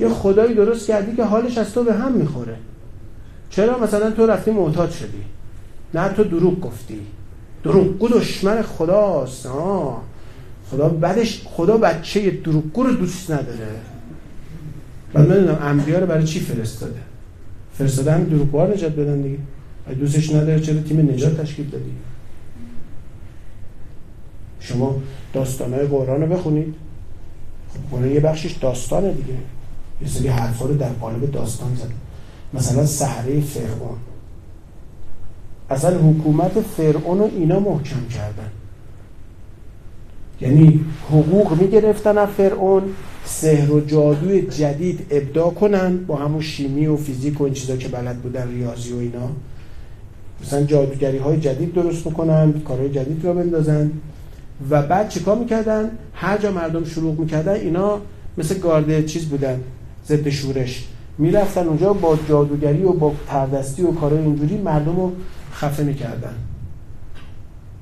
یه خدایی درست کردی که حالش از تو به هم می‌خوره. چرا؟ مثلا تو رفتی معتاد شدی. نه تو دروغ گفتی. دروغگو دشمن خداست. آه. خدا بعدش خدا بچه دروغگو رو دوست نداره. بعد نمی‌دونم انبیا رو برای چی فرستاده؟ فرستاده هم دروغگوها نجات بدن دیگه. دوستش نداره چرا تیم نجات تشکیل دادی؟ شما داستانهای قرآن رو بخونید. خب قرآن یه بخشش داستانه دیگه. یه سری حرفا رو در قالب داستان زد. مثلا سحره فرعون. اصلا حکومت فرعون رو اینا محکم کردن. یعنی حقوق می‌گرفتن از فرعون سحر و جادوی جدید ابداع کنن با همون شیمی و فیزیک و این چیزا که بلد بودن ریاضی و اینا. مثلا جادوگری های جدید درست می‌کنن کارهای جدید رو بندازن. و بعد چیکار می‌کردن؟ هر جا مردم شروع می‌کردن اینا مثل گارد چیز بودن. ضد شورش. می‌رفتن اونجا با جادوگری و با تردستی و کارهای اینجوری مردم رو خفه می‌کردن.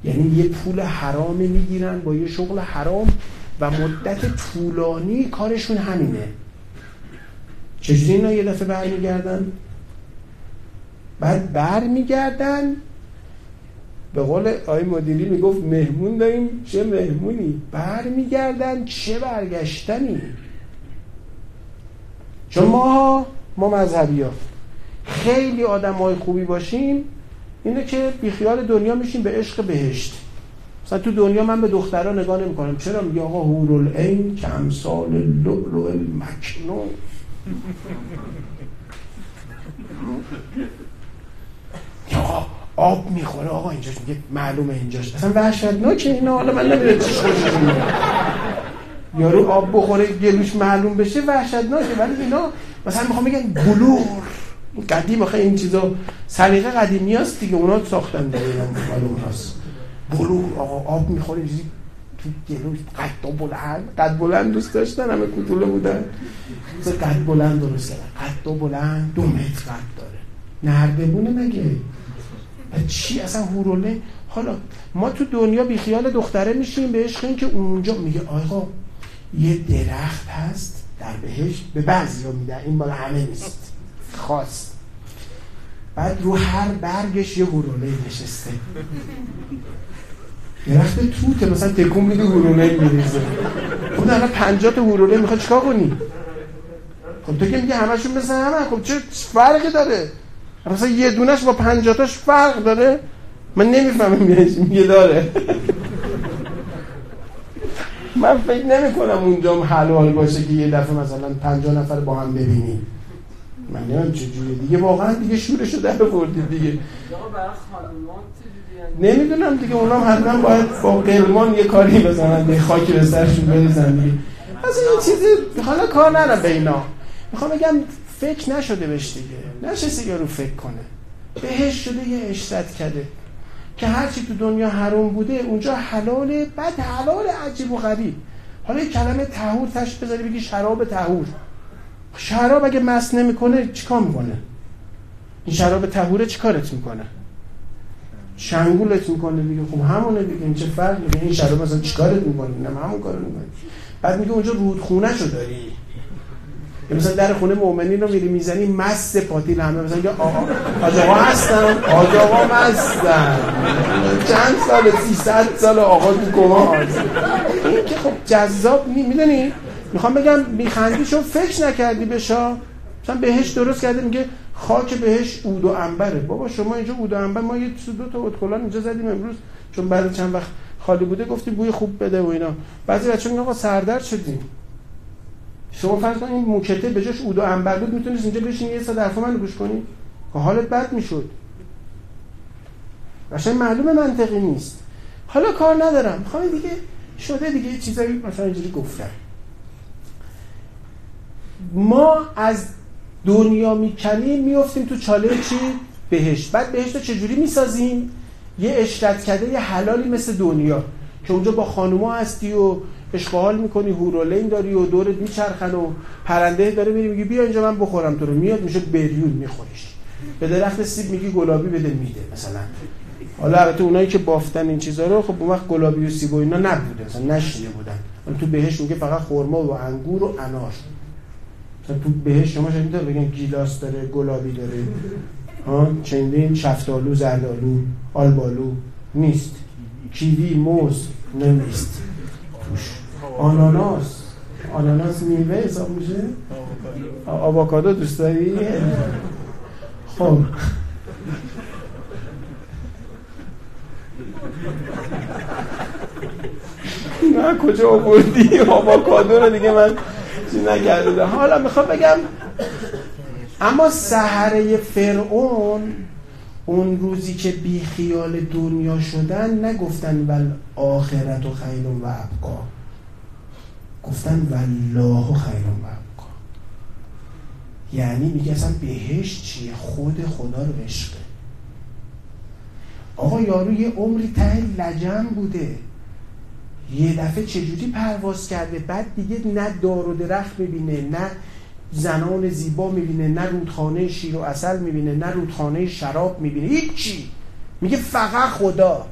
یعنی یه پول حرامی می‌گیرن با یه شغل حرام و مدت طولانی کارشون همینه. چجوری اینا یه دفعه برمیگردن؟ بعد برمیگردن. به قول آقای مدیری می‌گفت مهمون داریم چه مهمونی؟ برمیگردن چه برگشتنی؟ چون ما ما مذهبی ها. خیلی آدم های خوبی باشیم اینه که بیخیال دنیا میشیم به عشق بهشت. مثلا تو دنیا من به دخترها نگاه نمی کنم چرا میگه آقا هورالعین که امثال لؤلؤ المکنون؟ آقا آب می‌خوره. آقا اینجاش میگه معلومه اینجاش. اصلا وحشتناکه اینا. حالا من نمی‌دونم چی یارو آب بخوره گلوش معلوم بشه وحشتناکه. ولی اینا مثلا می‌خوام بگن بلور. قدیم آخه این چیزا سلیقه قدیمی هست دیگه اونا ساختن دیگه معلوم هست. بلور آقا آب می‌خوره تو گلوش قد بلند. قد بلند دوست داشتن همه کوتوله بودن. قد بلند درست کردن قد بلند دو متر قد داره. نردبونه مگه؟ چی؟ اصلا هوروله. حالا ما تو دنیا بیخیال دختره میشیم به عشق که اونجا میگه آقا یه درخت هست در بهش به بعضی ها میده این مال همه نیست. خاص. بعد رو هر برگش یه هوروله نشسته. درخت توته مثلا تکون میدی هوروله میریزه. خب در پنجات هوروله می‌خواد چیکار کنی؟ خب تو که میگه همشون مثل همه خب چه فرقی داره؟ مثلا یه دونش با پنجاتاش فرق داره؟ من نمی‌فهمم میگه داره. من فکر نمی کنم اونجا حلال باشه که یه دفعه مثلا پنجاه نفر با هم ببینی. من نمیم چجوری دیگه واقعا دیگه شورشو در بردید دیگه. نمی‌دونم دیگه اونام حتما باید با قلمان یه کاری بزنن یه خاکی به سرشون بریزن دیگه. از این چیزی حالا کار نرم به اینا. می‌خوام بگم فکر نشده بهش دیگه. نشسته رو فکر کنه. بهش شده یه اشتت کرده که هرچی تو دنیا حروم بوده اونجا حلاله بعد حلال عجیب و غریب. حالا یه کلمه تهور تش بذاری بگی شراب تهور شراب اگه مست نمی‌کنه چیکار می‌کنه؟ این شراب تهوره چیکارت می‌کنه؟ شنگولت می‌کنه دیگه. خب همونه دیگه. این چه فرق می‌کنه این شراب مثلا چیکارت می‌کنه؟ نه همون کارو می‌کنه بعد میگه اونجا رودخونه شو داری. مثلا در خونه مؤمنین رو میری می‌زنی مست پاتیل همه. مثلا یا آقا حاج آقا هستن حاج آقا مستن چند سال 300 سال آقا تو کما این که خب جذاب نی می‌دونی؟ می‌خوام بگم میخندی چون فکر نکردی به شاه. مثلا بهش درست کرده میگه خاک بهش اود و انبره بابا شما اینجا اود و انبر ما یه دو تا اتکلان اینجا زدیم امروز. چون بعد چند وقت خالی بوده گفتی بوی خوب بده و اینا. بعضی بچه‌ها میگن آقا سردرد شدیم. شما فرض این موکته به جاش اود و انبر بود می‌تونید اینجا بشین یه ساعت حرف من گوش کنی که حالت بد می‌شد. قشنگ معلومه منطقی نیست. حالا کار ندارم. می‌خوام دیگه شده دیگه چیزایی مثلا اینجوری گفتم. ما از دنیا می‌کنیم میفتیم تو چاله چی؟ بهش بعد بهش رو چجوری می‌سازیم؟ یه اشتت کرده یه حلالی مثل دنیا. که اونجا با خانوما هستی و اشغال می‌کنی هورولین داری و دورت میچرخن و پرنده داره میری میگی بیا اینجا من بخورم. تو رو میاد میشه بریون میخوریش به درخت سیب میگی گلابی بده میده مثلا. حالا البته اونایی که بافتن این چیزا رو خب اون وقت گلابی و سیب و اینا نبوده مثلا نشینه بودن. تو بهش میگه فقط خرما و انگور و انار. مثلا تو بهش شما شدید بگن گیلاس داره گلابی داره. ها؟ چندین شفتالو زردالو آلبالو. نیست. کیوی موز. نیست توش. آناناس. آناناس میوه حساب میشه؟ آووکادو دوست داری؟ خب. نه کجا آوردی؟ آووکادو رو دیگه من چی نکرده حالا می‌خوام بگم اما سحره فرعون اون روزی که بی خیال دنیا شدن نگفتن ول آخرت و خیر و ابقا. گفتن والله خیر و یعنی میگه اصلا بهش چیه؟ خود خدا رو عشقه. آقا یارو یه عمری ته لجم بوده. یه دفعه چجوری پرواز کرده؟ بعد دیگه نه دار و درخت می‌بینه نه زنان زیبا می‌بینه نه رودخانه شیر و اصل می‌بینه نه رودخانه شراب می‌بینه. هیچی. میگه فقط خدا.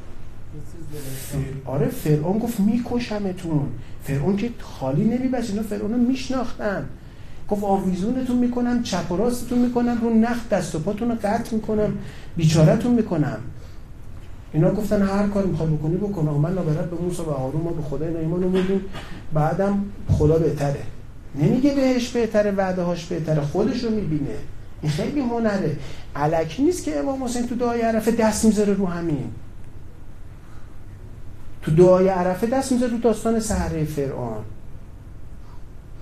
آره فرعون گفت میکشمتون. فرعون که خالی نمیبست اینا فرعون رو میشناختن. گفت آویزونتون می‌کنم چپ و راستتون می‌کنم رو نخ دست و پاتون رو قطع می‌کنم بیچارتون می‌کنم. اینا گفتن هر کاری می‌خوای بکنی بکن. من نبرد به موسی و هارون ما به خدا اینا ایمان بعدم خدا بهتره. نمیگه بهش بهتره وعده هاش بهتره خودش رو می‌بینه. این خیلی هنره. علکی نیست که امام حسین تو دعای عرفه دست می‌ذاره رو همین. تو دعای عرفه دست می‌ذاره رو داستان سهره فرعون.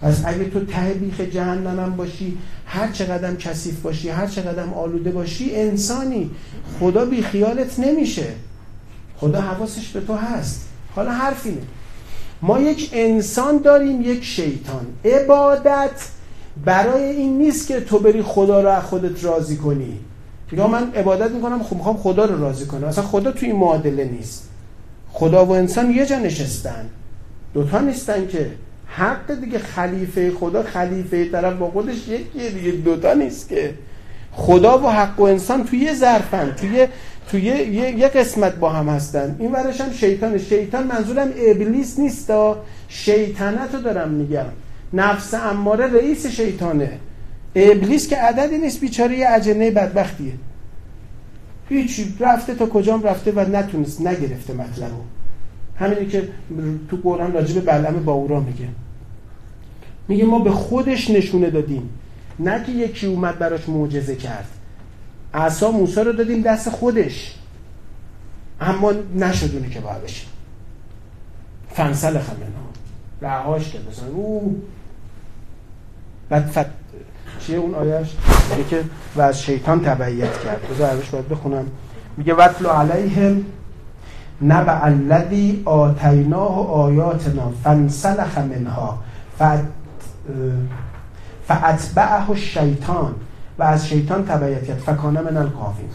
پس اگه تو ته بیخ جهنمم باشی هر چقدر کثیف باشی هر چقدر آلوده باشی انسانی خدا بی خیالت نمیشه. خدا حواسش به تو هست. حالا حرف اینه. ما یک انسان داریم یک شیطان. عبادت برای این نیست که تو بری خدا رو از خودت راضی کنی. یا من عبادت می‌کنم خب می‌خوام خدا رو راضی کنم. اصلا خدا توی این معادله نیست. خدا و انسان یه جا نشستن. دوتا نیستن که. حق دیگه خلیفه خدا خلیفه طرف با خودش یکیه دیگه. دوتا نیست که. خدا و حق و انسان توی یه ظرفن توی توی یه, یه قسمت با هم هستن. این ورش هم شیطان شیطان منظورم ابلیس نیست شیطنت رو دارم میگم. نفس اماره رئیس شیطانه. ابلیس که عددی نیست بیچاره یه عجنه بدبختیه. هیچی رفته تا کجام رفته و نتونست نگرفته مطلبو همینی که تو قرآن راجب بلعم باورا میگه. میگه ما به خودش نشونه دادیم. نه که یکی اومد براش معجزه کرد. عصا موسی رو دادیم دست خودش. اما نشد که باید بشه. فنسل خمنا رهاش که مثلا او بعد. چیه اون آیش؟ میگه که و از شیطان تبعیت کرد. بذار عربش باید بخونم. میگه وطلو علیهم نبع الذی آتیناه آیاتنا فانسلخ منها. فاتبعه الشیطان و از شیطان تبعیت کرد. فکانه من القافین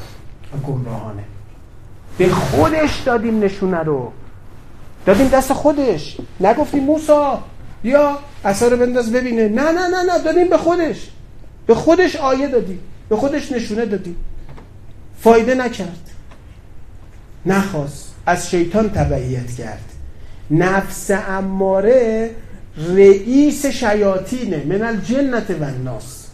گمراهانه. به خودش دادیم نشونه رو. دادیم دست خودش. نگفتیم موسا یا اثر بنداز ببینه. نه نه نه نه. دادیم به خودش. به خودش آیه دادیم به خودش نشونه دادیم فایده نکرد. نخواست. از شیطان تبعیت کرد. نفس اماره رئیس شیاطینه. من الجنت و الناس.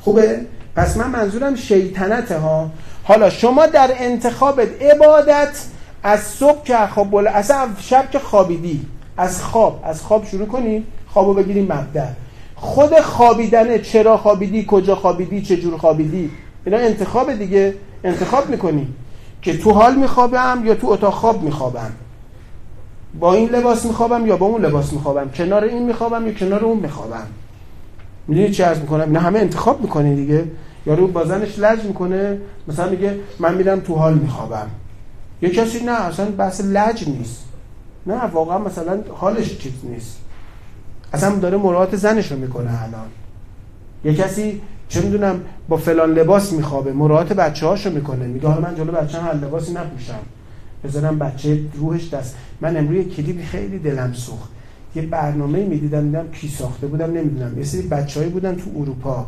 خوبه؟ پس من منظورم شیطنته ها. حالا شما در انتخابت عبادت از صبح که خواب بوله اصلا شب که خوابیدی. از خواب. از خواب شروع کنی. خوابو بگیریم مبدع خود خوابیدنه چرا خوابیدی کجا خوابیدی چه جور خوابیدی؟ اینا انتخاب دیگه انتخاب می‌کنی که تو حال میخوابم یا تو اتاق خواب میخوابم. با این لباس میخوابم یا با اون لباس میخوابم؟ کنار این میخوابم یا کنار اون میخوابم؟ می‌دونی چی عرض می‌کنم؟ نه همه انتخاب می‌کنی دیگه. یارو بازنش لج می‌کنه مثلا میگه من میرم تو حال میخوابم. یه کسی نه اصلا بحث لج نیست. نه واقعا مثلا حالش چیز نیست. اصلا داره مراعات زنش رو می‌کنه الان. یه کسی چه می‌دونم با فلان لباس میخوابه مراعات بچه هاشو می‌کنه. میگه حالا من جلو بچه هم لباسی نپوشم. بذارم بچه روحش دست. من امروز کلیپ خیلی دلم سوخت. یه برنامه می‌دیدم دیدم کی ساخته بودم نمی‌دونم. یه سری بچههایی بودن تو اروپا.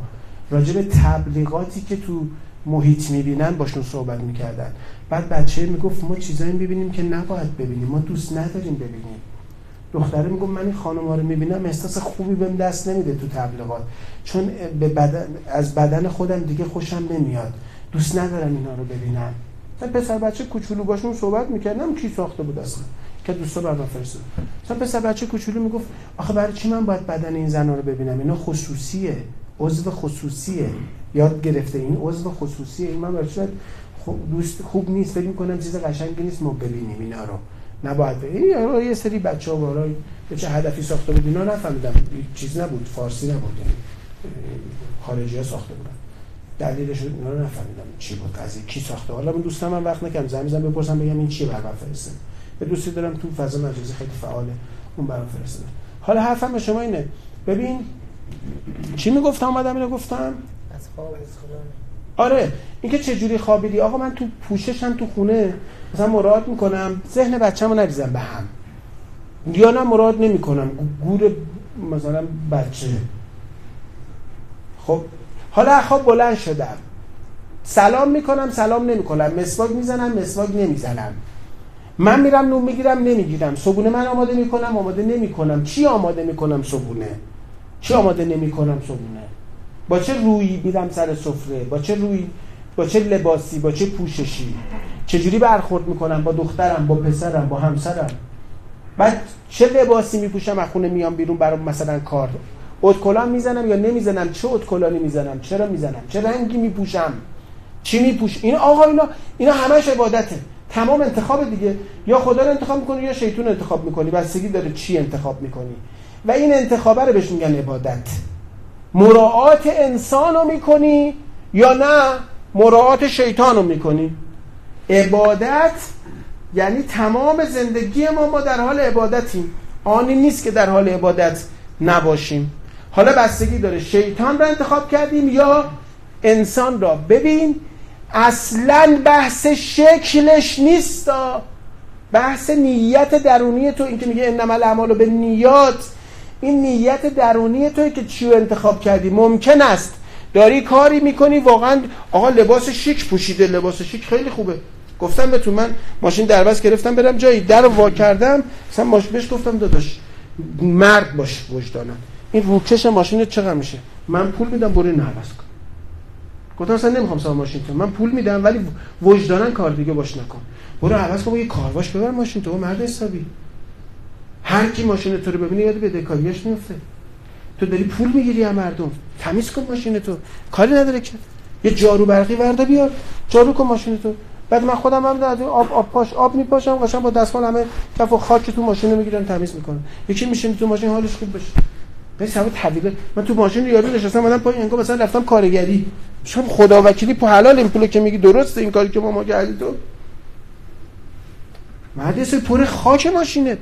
راجع به تبلیغاتی که تو محیط می‌بینن باشون صحبت می‌کردن. بعد بچه می‌گفت ما چیزایی می‌بینیم که نباید ببینیم. ما دوست نداریم ببینیم. دختره میگم من این خانم رو می‌بینم احساس خوبی بهم دست نمیده تو تبلیغات. چون به بدن از بدن خودم دیگه خوشم نمیاد. دوست ندارم اینا رو ببینم. مثلا پسر بچه کوچولو باشون صحبت می‌کردم کی ساخته بود اصلا؟ که دوستا برام فرستاد مثلا پسر بچه کوچولو می‌گفت آخه برای چی من باید بدن این زنا رو ببینم؟ اینا خصوصیه. عضو خصوصیه. یاد گرفته این عضو خصوصیه. این من برای خوب دوست خوب نیست فکر می‌کنم چیز قشنگی نیست ما ببینیم اینا رو. نباید این یه سری بچه ها برای چه هدفی ساخته بود اینا نفهمیدم. چیز نبود فارسی نبود. یعنی خارجی ها ساخته بودن. دلیلش اینا رو نفهمیدم. چی بود قضیه کی ساخته؟ حالا من دوستم من وقت نکردم. زمین زمین بپرسم بگم این چیه برام فرسته به دوستی دارم تو فضا مجازی خیلی فعاله. اون برام فرسته حالا حرفم به شما اینه. ببین چی می‌گفتم؟ اومدم اینو گفتم. از خواب. آره اینکه چه جوری خوابیدی؟ آقا من تو پوششم تو خونه مثلا مراد می‌کنم ذهن بچه‌مو نریزم به هم. یا نه مراد نمی‌کنم. گور مثلا بچه. خب حالا خواب بلند شدم. سلام می‌کنم سلام نمی‌کنم. مسواک می‌زنم مسواک نمی‌زنم. من میرم نون می‌گیرم نمی‌گیرم. صبونه من آماده می‌کنم آماده نمی‌کنم. چی آماده می‌کنم صبونه چی آماده نمی‌کنم صبونه با چه روی میرم سر سفره؟ با چه روی؟ با چه لباسی؟ با چه پوششی؟ چجوری برخورد می‌کنم با دخترم با پسرم با همسرم؟ بعد چه لباسی میپوشم از خونه میام بیرون برای مثلا کار؟ اتکلان می‌زنم یا نمی‌زنم؟ چه اتکلانی می‌زنم چرا می‌زنم؟ چه رنگی میپوشم؟ چی میپوش؟ این آقا اینا اینا همش عبادته. تمام انتخاب دیگه. یا خدا رو انتخاب می‌کنی یا شیطون انتخاب می‌کنی. بستگی داره چی انتخاب می‌کنی. و این انتخابه رو بهش میگن عبادت. مراعات انسان رو می‌کنی یا نه مراعات شیطان رو می‌کنی؟ عبادت یعنی تمام زندگی ما ما در حال عبادتیم. آنی نیست که در حال عبادت نباشیم. حالا بستگی داره شیطان را انتخاب کردیم یا انسان را؟ ببین اصلا بحث شکلش نیست. بحث نیت درونی تو این که میگه انما الاعمال به نیات این نیت درونی توی که چی انتخاب کردی؟ ممکن است. داری کاری می‌کنی واقعا آقا لباس شیک پوشیده لباس شیک خیلی خوبه. گفتم به تو من ماشین دربست گرفتم برم جایی در وا کردم مثلا ماشین بهش گفتم داداش مرد باش وجدانم. این روکش ماشین چقدر میشه؟ من پول میدم برو این عوض کن. گفتم اصلا نمی‌خوام سوار ماشین تو. من پول میدم ولی وجدانن کار دیگه باش نکن. برو عوض کن یه کارواش ببر ماشین تو مرد حسابی. هر کی ماشین تو رو ببینه یاد بدهکاریش میفته تو داری پول می‌گیری از مردم. تمیز کن ماشین تو. کاری نداره که. یه جارو برقی ورده بیار. جارو کن ماشین تو. بعد من خودم هم از آب آب پاش آب میپاشم قشنگ با دستمال همه کف و خاک تو ماشین رو می‌گیرن تمیز می‌کنن یکی میشین تو ماشین حالش خوب بشه به سبب طویله من تو ماشین یارو نشستم اومدم پای انگار مثلا رفتم کارگری. شما خدا وکیلی پو حلال این پولو که میگی درسته این کاری که ما ما کردی تو. یه پر خاک ماشینه.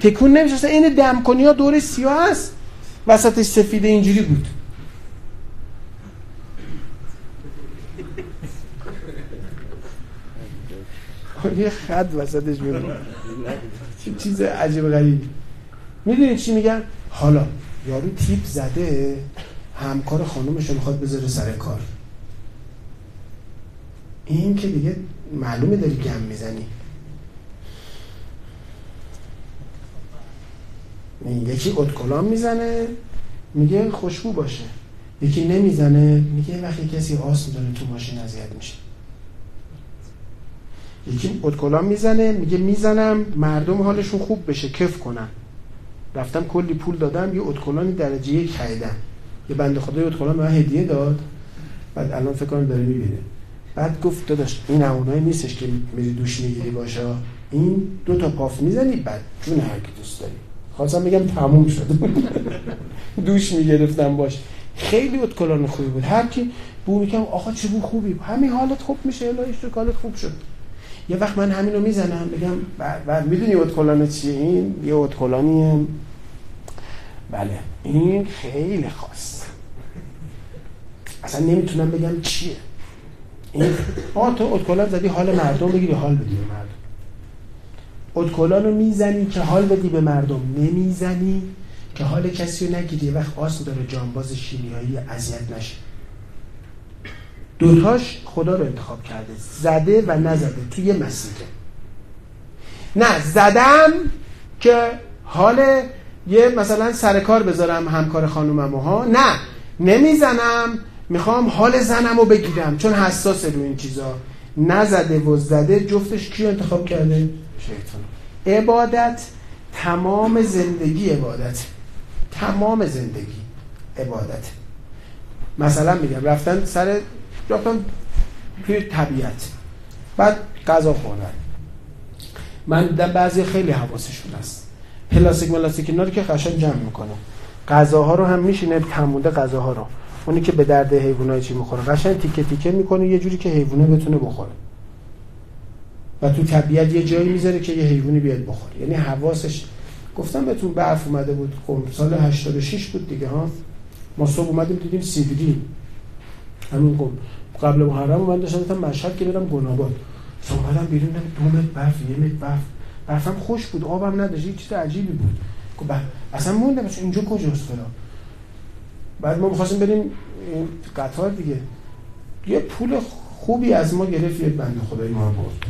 تکون نمیشه. این دم کنی ها دور سیاه هست وسطش سفید اینجوری بود. یه خط وسطش بود چیز عجیب غریب می‌دونید چی میگن؟ حالا یارو تیپ زده همکار خانومش می‌خواد بذاره سر کار. این که دیگه معلومه داری گم می‌زنی. یکی ادکلام می‌زنه میگه خوشبو باشه. یکی نمی‌زنه میگه وقتی کسی آس می‌دونه تو ماشین اذیت میشه. یکی ادکلام می‌زنه میگه می‌زنم مردم حالشون خوب بشه کف کنن. رفتم کلی پول دادم یه ادکلانی درجه یک خریدم. یه بنده خدای ادکلان به هدیه داد. بعد الان فکر کنم داره می‌بینه. بعد گفت داداش این اونایی نیستش که میری دوش می‌گیری باشه. این دو تا پاف می‌زنی بعد جون هر کی دوست داری. خواستم بگم تموم شد <laughs> دوش می‌گرفتم باش. خیلی ادکلان خوبی بود. هر کی بو میگم آقا چه بو خوبی. همین حالت خوب میشه الهیش تو کالت خوب شد. یه وقت من همین رو می‌زنم بگم بعد می‌دونی ادکلان چیه این یه ادکلانیه بله. این خیلی خاص. اصلا نمی‌تونم بگم چیه. این آه تو ادکلان زدی حال مردم بگیری حال بدی مردم. ادکلان رو می‌زنی که حال بدی به مردم نمی‌زنی که حال کسی رو نگیری. وقت آسم داره جانباز شیمیایی اذیت نشه. دوتاش خدا رو انتخاب کرده. زده و نزده توی یه مسیره. نه زدم که حال یه مثلا سرکار بذارم همکار خانومم ها نه نمی‌زنم. می‌خوام حال زنم رو بگیرم. چون حساسه رو این چیزا. نزده و زده جفتش کی انتخاب کرده؟ شیطان. عبادت تمام زندگی عبادت. تمام زندگی عبادت. مثلا میگم رفتن سر رفتن توی طبیعت. بعد غذا خوردن. من دیدم بعضی خیلی حواسشون هست. پلاستیک ملاستیک اینا رو که قشنگ جمع می‌کنه غذاها رو هم میشینه تمونده غذاها رو. اونی که به درد حیوانات چی می‌خوره. قشنگ تیکه تیکه می‌کنه یه جوری که حیوانه بتونه بخوره. و تو طبیعت یه جایی می‌ذاره که یه حیوانی بیاد بخوره. یعنی حواسش گفتم بهتون برف اومده بود. خب سال 86 بود دیگه ها. ما صبح اومدیم دیدیم سیبری همین قم قبل محرم من داشتم مشهد که برم گناباد. اومدم بیرون دو متر برف یه متر برف. برفم خوش بود آبم نداشت یه چیز عجیبی بود. خب اصلا موندم اینجا کجاست فلان. بعد ما می‌خواستیم بریم قطار دیگه. یه پول خوبی از ما گرفت یه بنده خدای ما برد.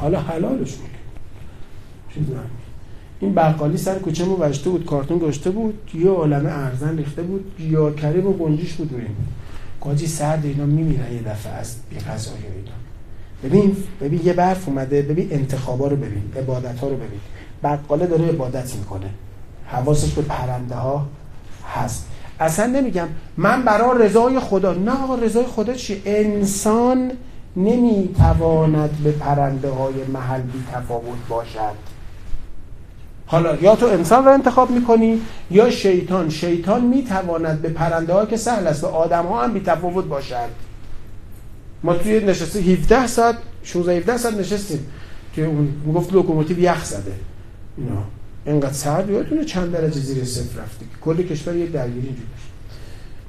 حالا حلالش بود. این بقالی سر کوچه مو وشته بود کارتون گشته بود یه عالمه ارزن ریخته بود یا کریم و گنجیش بود روی قاجی سرد اینا میمیرن یه دفعه از یه غذای اینا. ببین ببین یه برف اومده ببین انتخابا رو ببین عبادت ها رو ببین. بقاله داره عبادت می‌کنه. حواسش به پرنده ها هست. اصلا نمیگم من برای رضای خدا نه آقا رضای خدا چی انسان نمی‌تواند به پرنده های محل بی تفاوت باشد. حالا یا تو انسان رو انتخاب می‌کنی یا شیطان. شیطان می‌تواند به پرنده ها که سهل است و آدم ها هم بیتفاوت باشند ما توی نشسته 17 ساعت 16 17 ساعت نشستیم. که اون می‌گفت لوکوموتیو یخ زده. اینا. اینقدر سرد یادتونه چند درجه زیر صفر رفته. که کل کشور یه درگیری اینجوری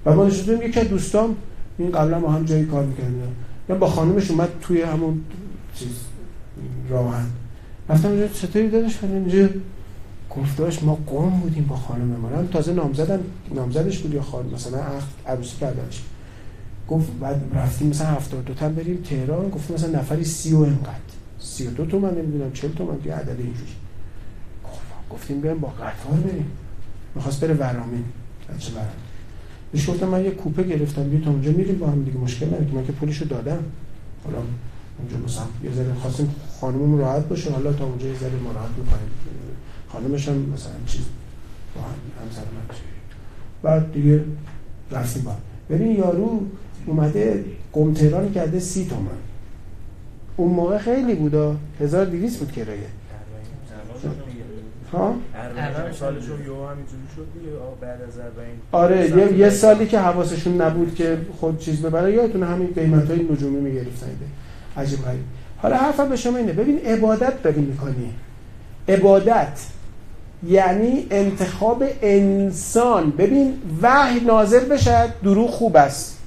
و ما نشستیم یکی از دوستام این قبلا ما هم جایی کار می‌کردیم با خانمش اومد توی همون چیز راهن. رفتم اونجا چطوری دادش اینجا گفتاش ما قوم بودیم با خانم ما. تازه نامزدن نامزدش بود یا خانم مثلا عروسی کردنش. گفت بعد رفتیم مثلا 72 تا بریم تهران. گفت مثلا نفری سی و انقدر. سی و دو تومن نمی‌دونم چل تومن یه عدد اینجوری. گفتیم بیایم با قطار بریم. می‌خواست بره ورامین. بچه ورامین؟ بهش گفتم من یه کوپه گرفتم بیا تا اونجا میریم با هم دیگه. مشکل نداره من که پولشو دادم. حالا اونجا مثلا یه ذره خواستیم خانممون راحت باشه حالا تا اونجا یه ذره راحت می‌کنیم. خانمش هم مثلا چیز با هم همسر من بعد دیگه رفتیم با ببین یارو اومده قم تهران کرده سی تومن. اون موقع خیلی بودا. 1200 بود کرایه. ها؟ آره یه, یه سالی که حواسشون نبود که خود چیز ببره یادتونه همین قیمت های نجومی می‌گرفتن عجیب غریب. حالا حرفم به شما اینه. ببین عبادت داری می‌کنی عبادت یعنی انتخاب انسان. ببین وحی نازل بشه دروغ خوب است.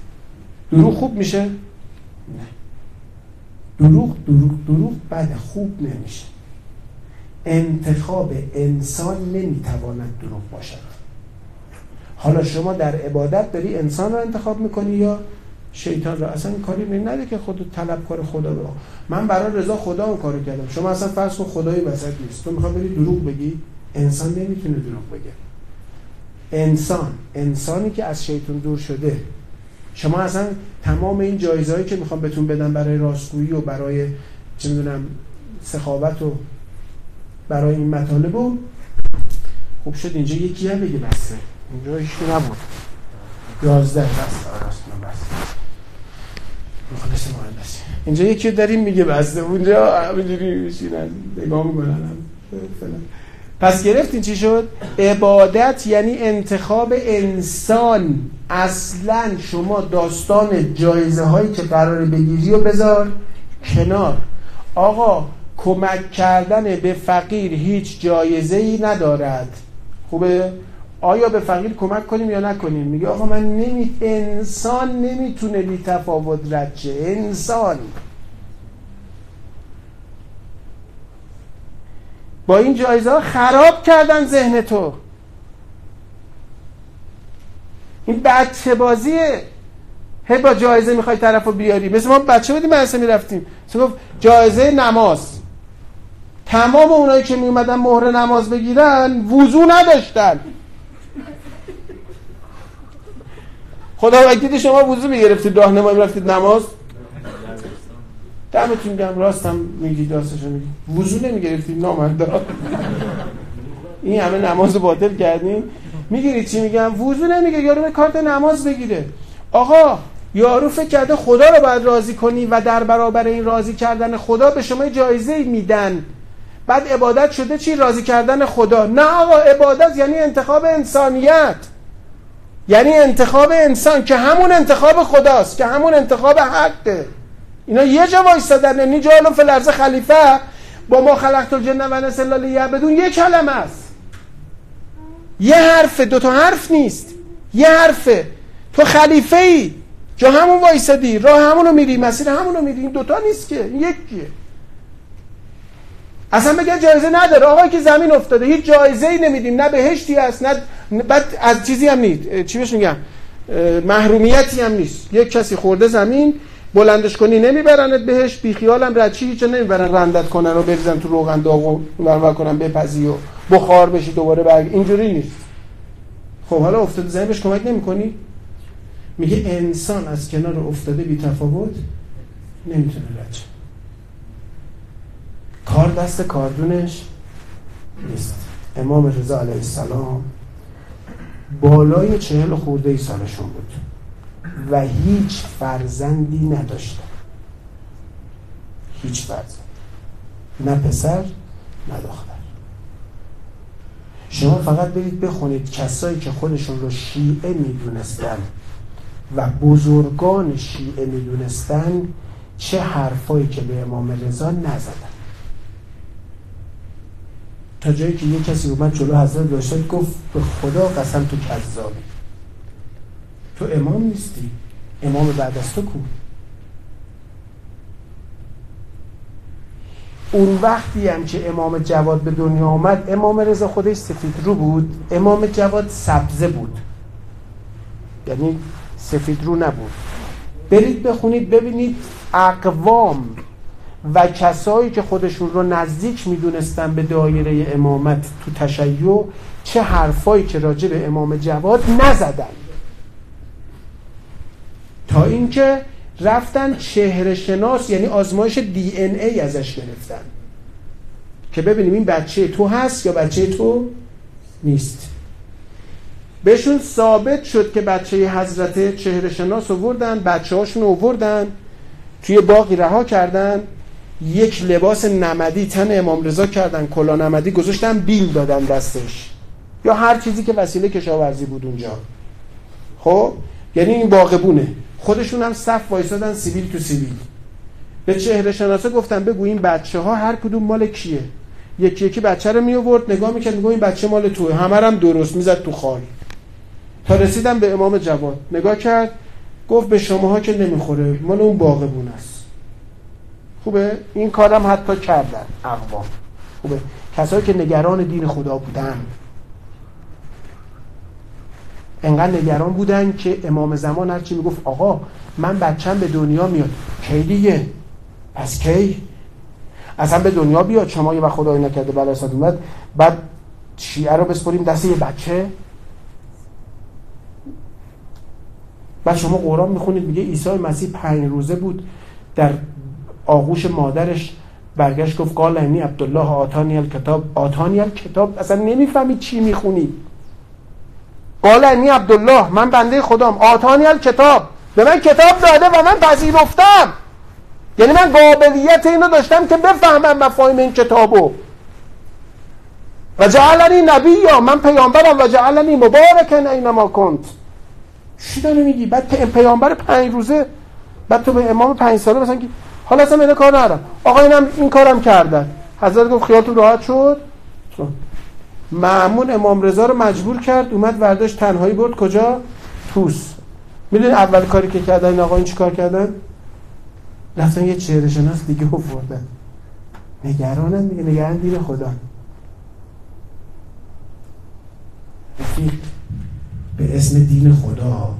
دروغ خوب میشه؟ نه. دروغ دروغ دروغ بده خوب نمیشه. انتخاب انسان نمی‌تواند دروغ باشد. حالا شما در عبادت داری انسان رو انتخاب می‌کنی یا شیطان رو؟ اصلا کاری نده که خود طلبکار خدا رو. من برای رضا خدا اون کارو کردم. شما اصلا فرض کن خدای وسط نیست. تو می‌خوای بری دروغ بگی؟ انسان نمی‌تونه دروغ بگه. انسان انسانی که از شیطان دور شده. شما اصلا تمام این جایزهایی که می‌خوام بهتون بدم برای راستگویی و برای چه می‌دونم سخاوت و برای این مطالب رو خوب شد اینجا یکی هم بگه بسته اینجا هیچ نبود. یازده. بس. راست بس. مخلص مهندسی اینجا یکی داریم میگه بسته اونجا همینجوری میشینن نگاه می‌کنن. پس گرفتین چی شد؟ عبادت یعنی انتخاب انسان. اصلا شما داستان جایزه هایی که قرار بگیری و بذار کنار. آقا کمک کردن به فقیر هیچ جایزه ای ندارد. خوبه؟ آیا به فقیر کمک کنیم یا نکنیم؟ میگه آقا من نمی انسان نمی‌تونه بی تفاوت انسان. با این جایزه ها خراب کردن ذهن تو. این بچه بازیه. هی با جایزه می‌خوای طرف رو بیاری. مثل ما بچه بودیم مدرسه می‌رفتیم. گفت جایزه نماز. تمام اونایی که میومدن مهر نماز بگیرن وضو نداشتن. خدا وکیل شما وضو می‌گرفتید راهنمایی رفتید نماز؟ دمتون گم راستم میگی داستشو میگی. وضو نمی‌گرفتید نامردا. این همه نماز باطل کردیم می‌گیری چی میگم؟ وضو نمیگه یارو به کارت نماز بگیره. آقا یارو فکر کرده خدا رو باید راضی کنی و در برابر این راضی کردن خدا به شما جایزه میدن. بعد عبادت شده چی؟ راضی کردن خدا. نه آقا عبادت یعنی انتخاب انسانیت. یعنی انتخاب انسان که همون انتخاب خداست که همون انتخاب حقه. اینا یه جا وایستادن یعنی جالو فلرز خلیفه با ما خلقت الجن و انس الا بدون یه کلمه است. یه حرفه دو تا حرف نیست. یه حرفه. تو خلیفه ای جا همون وایسادی راه همونو میری مسیر همونو میری این دوتا نیست که یکیه. اصلا بگه جایزه نداره. آقای که زمین افتاده هیچ جایزه ای نمیدیم. نه بهشتی هست نه بعد از چیزی هم نیست. چی بهش میگم محرومیتی هم نیست. یک کسی خورده زمین بلندش کنی نمیبرنت بهش بیخیال هم ردچی هیچ نمی‌برن رندت کنن و بریزن تو روغن داغ و کنن بپزی و بخار بشی دوباره برگ. اینجوری نیست. خب حالا افتاده زمین بهش کمک نمی‌کنی؟ میگه انسان از کنار افتاده بی تفاوت نمی‌تونه رد کار دست کاردونش نیست. امام رضا علیه السلام بالای چهل خورده ای سالشون بود و هیچ فرزندی نداشتن هیچ فرزند نه پسر نه دختر. شما فقط برید بخونید کسایی که خودشون رو شیعه می‌دونستن و بزرگان شیعه می‌دونستن چه حرفایی که به امام رضا نزدن. تا جایی که یه کسی اومد جلو حضرت داشت گفت به خدا قسم تو کذابی تو امام نیستی. امام بعد از تو کو؟ اون وقتی هم که امام جواد به دنیا آمد امام رضا خودش سفید رو بود امام جواد سبزه بود. یعنی سفید رو نبود. برید بخونید ببینید اقوام و کسایی که خودشون رو نزدیک می‌دونستن به دایره امامت تو تشیع چه حرفایی که راجع به امام جواد نزدن. تا اینکه رفتن چهره شناس یعنی آزمایش دی ان ای ازش گرفتن. که ببینیم این بچه تو هست یا بچه تو نیست. بهشون ثابت شد که بچه حضرت چهره شناس آوردن بچه هاشون آوردن توی باقی رها کردن. یک لباس نمدی تن امام رضا کردن کلا نمدی گذاشتن بیل دادن دستش. یا هر چیزی که وسیله کشاورزی بود اونجا. خب؟ یعنی این باغبونه. خودشون هم صف وایسادن سیبیل تو سیبیل. به چهره شناسا گفتن بگو این بچه ها هر کدوم مال کیه؟ یکی یکی بچه رو می آورد نگاه می‌کرد میگه این بچه مال توه. همه هم درست می‌زد تو خال. تا رسیدم به امام جواد نگاه کرد گفت به شماها که نمی‌خوره مال اون باغبون است. خوبه؟ این کارم حتی کردن. اقوام. خوبه. کسایی که نگران دین خدا بودن. انقدر نگران بودن که امام زمان هرچی می‌گفت آقا من بچم به دنیا میاد. کی دیگه؟ پس کی؟ اصلا به دنیا بیاد. شما یه وقت خدای نکرده بلا اومد. بعد شیعه رو بسپریم دست یه بچه. بعد شما قرآن می‌خونید میگه عیسی مسیح پنج روزه بود در آغوش مادرش برگشت گفت قال انی عبدالله آتانی الکتاب. آتانی الکتاب؟ اصلا نمی‌فهمید چی می‌خونید قال انی عبدالله من بنده خدام. آتانی الکتاب. به من کتاب داده و من پذیرفتم. یعنی من قابلیت اینو داشتم که بفهمم مفاهیم این کتابو. و جعلنی نبی یا من پیامبرم و جعلنی مبارکن اینما کنت. چی داری میگی؟ بعد پیامبر پنج روزه بعد تو به امام پنج ساله مثلا حالا اصلا اینو کار ندارم. آقا اینم این کارم کردن حضرت گفت خیالتون راحت شد؟ معمون امام رضا رو مجبور کرد اومد ورداش تنهایی برد. کجا؟ توس می‌دونی اول کاری که کردن این آقا این چی کار کردن؟ رفتن یه چهره شناس دیگه بردن نگرانن دیگه نگران دین خدا. رفیق به اسم دین خدا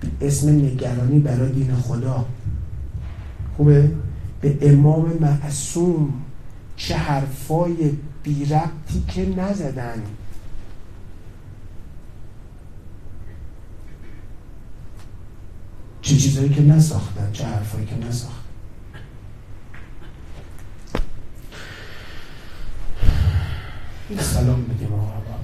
به اسم نگرانی برای دین خدا. خوبه؟ به امام معصوم چه حرفای بی ربطی که نزدن. چه چیزایی که نساختن چه حرفایی که نساختن. سلام بگیم آقا.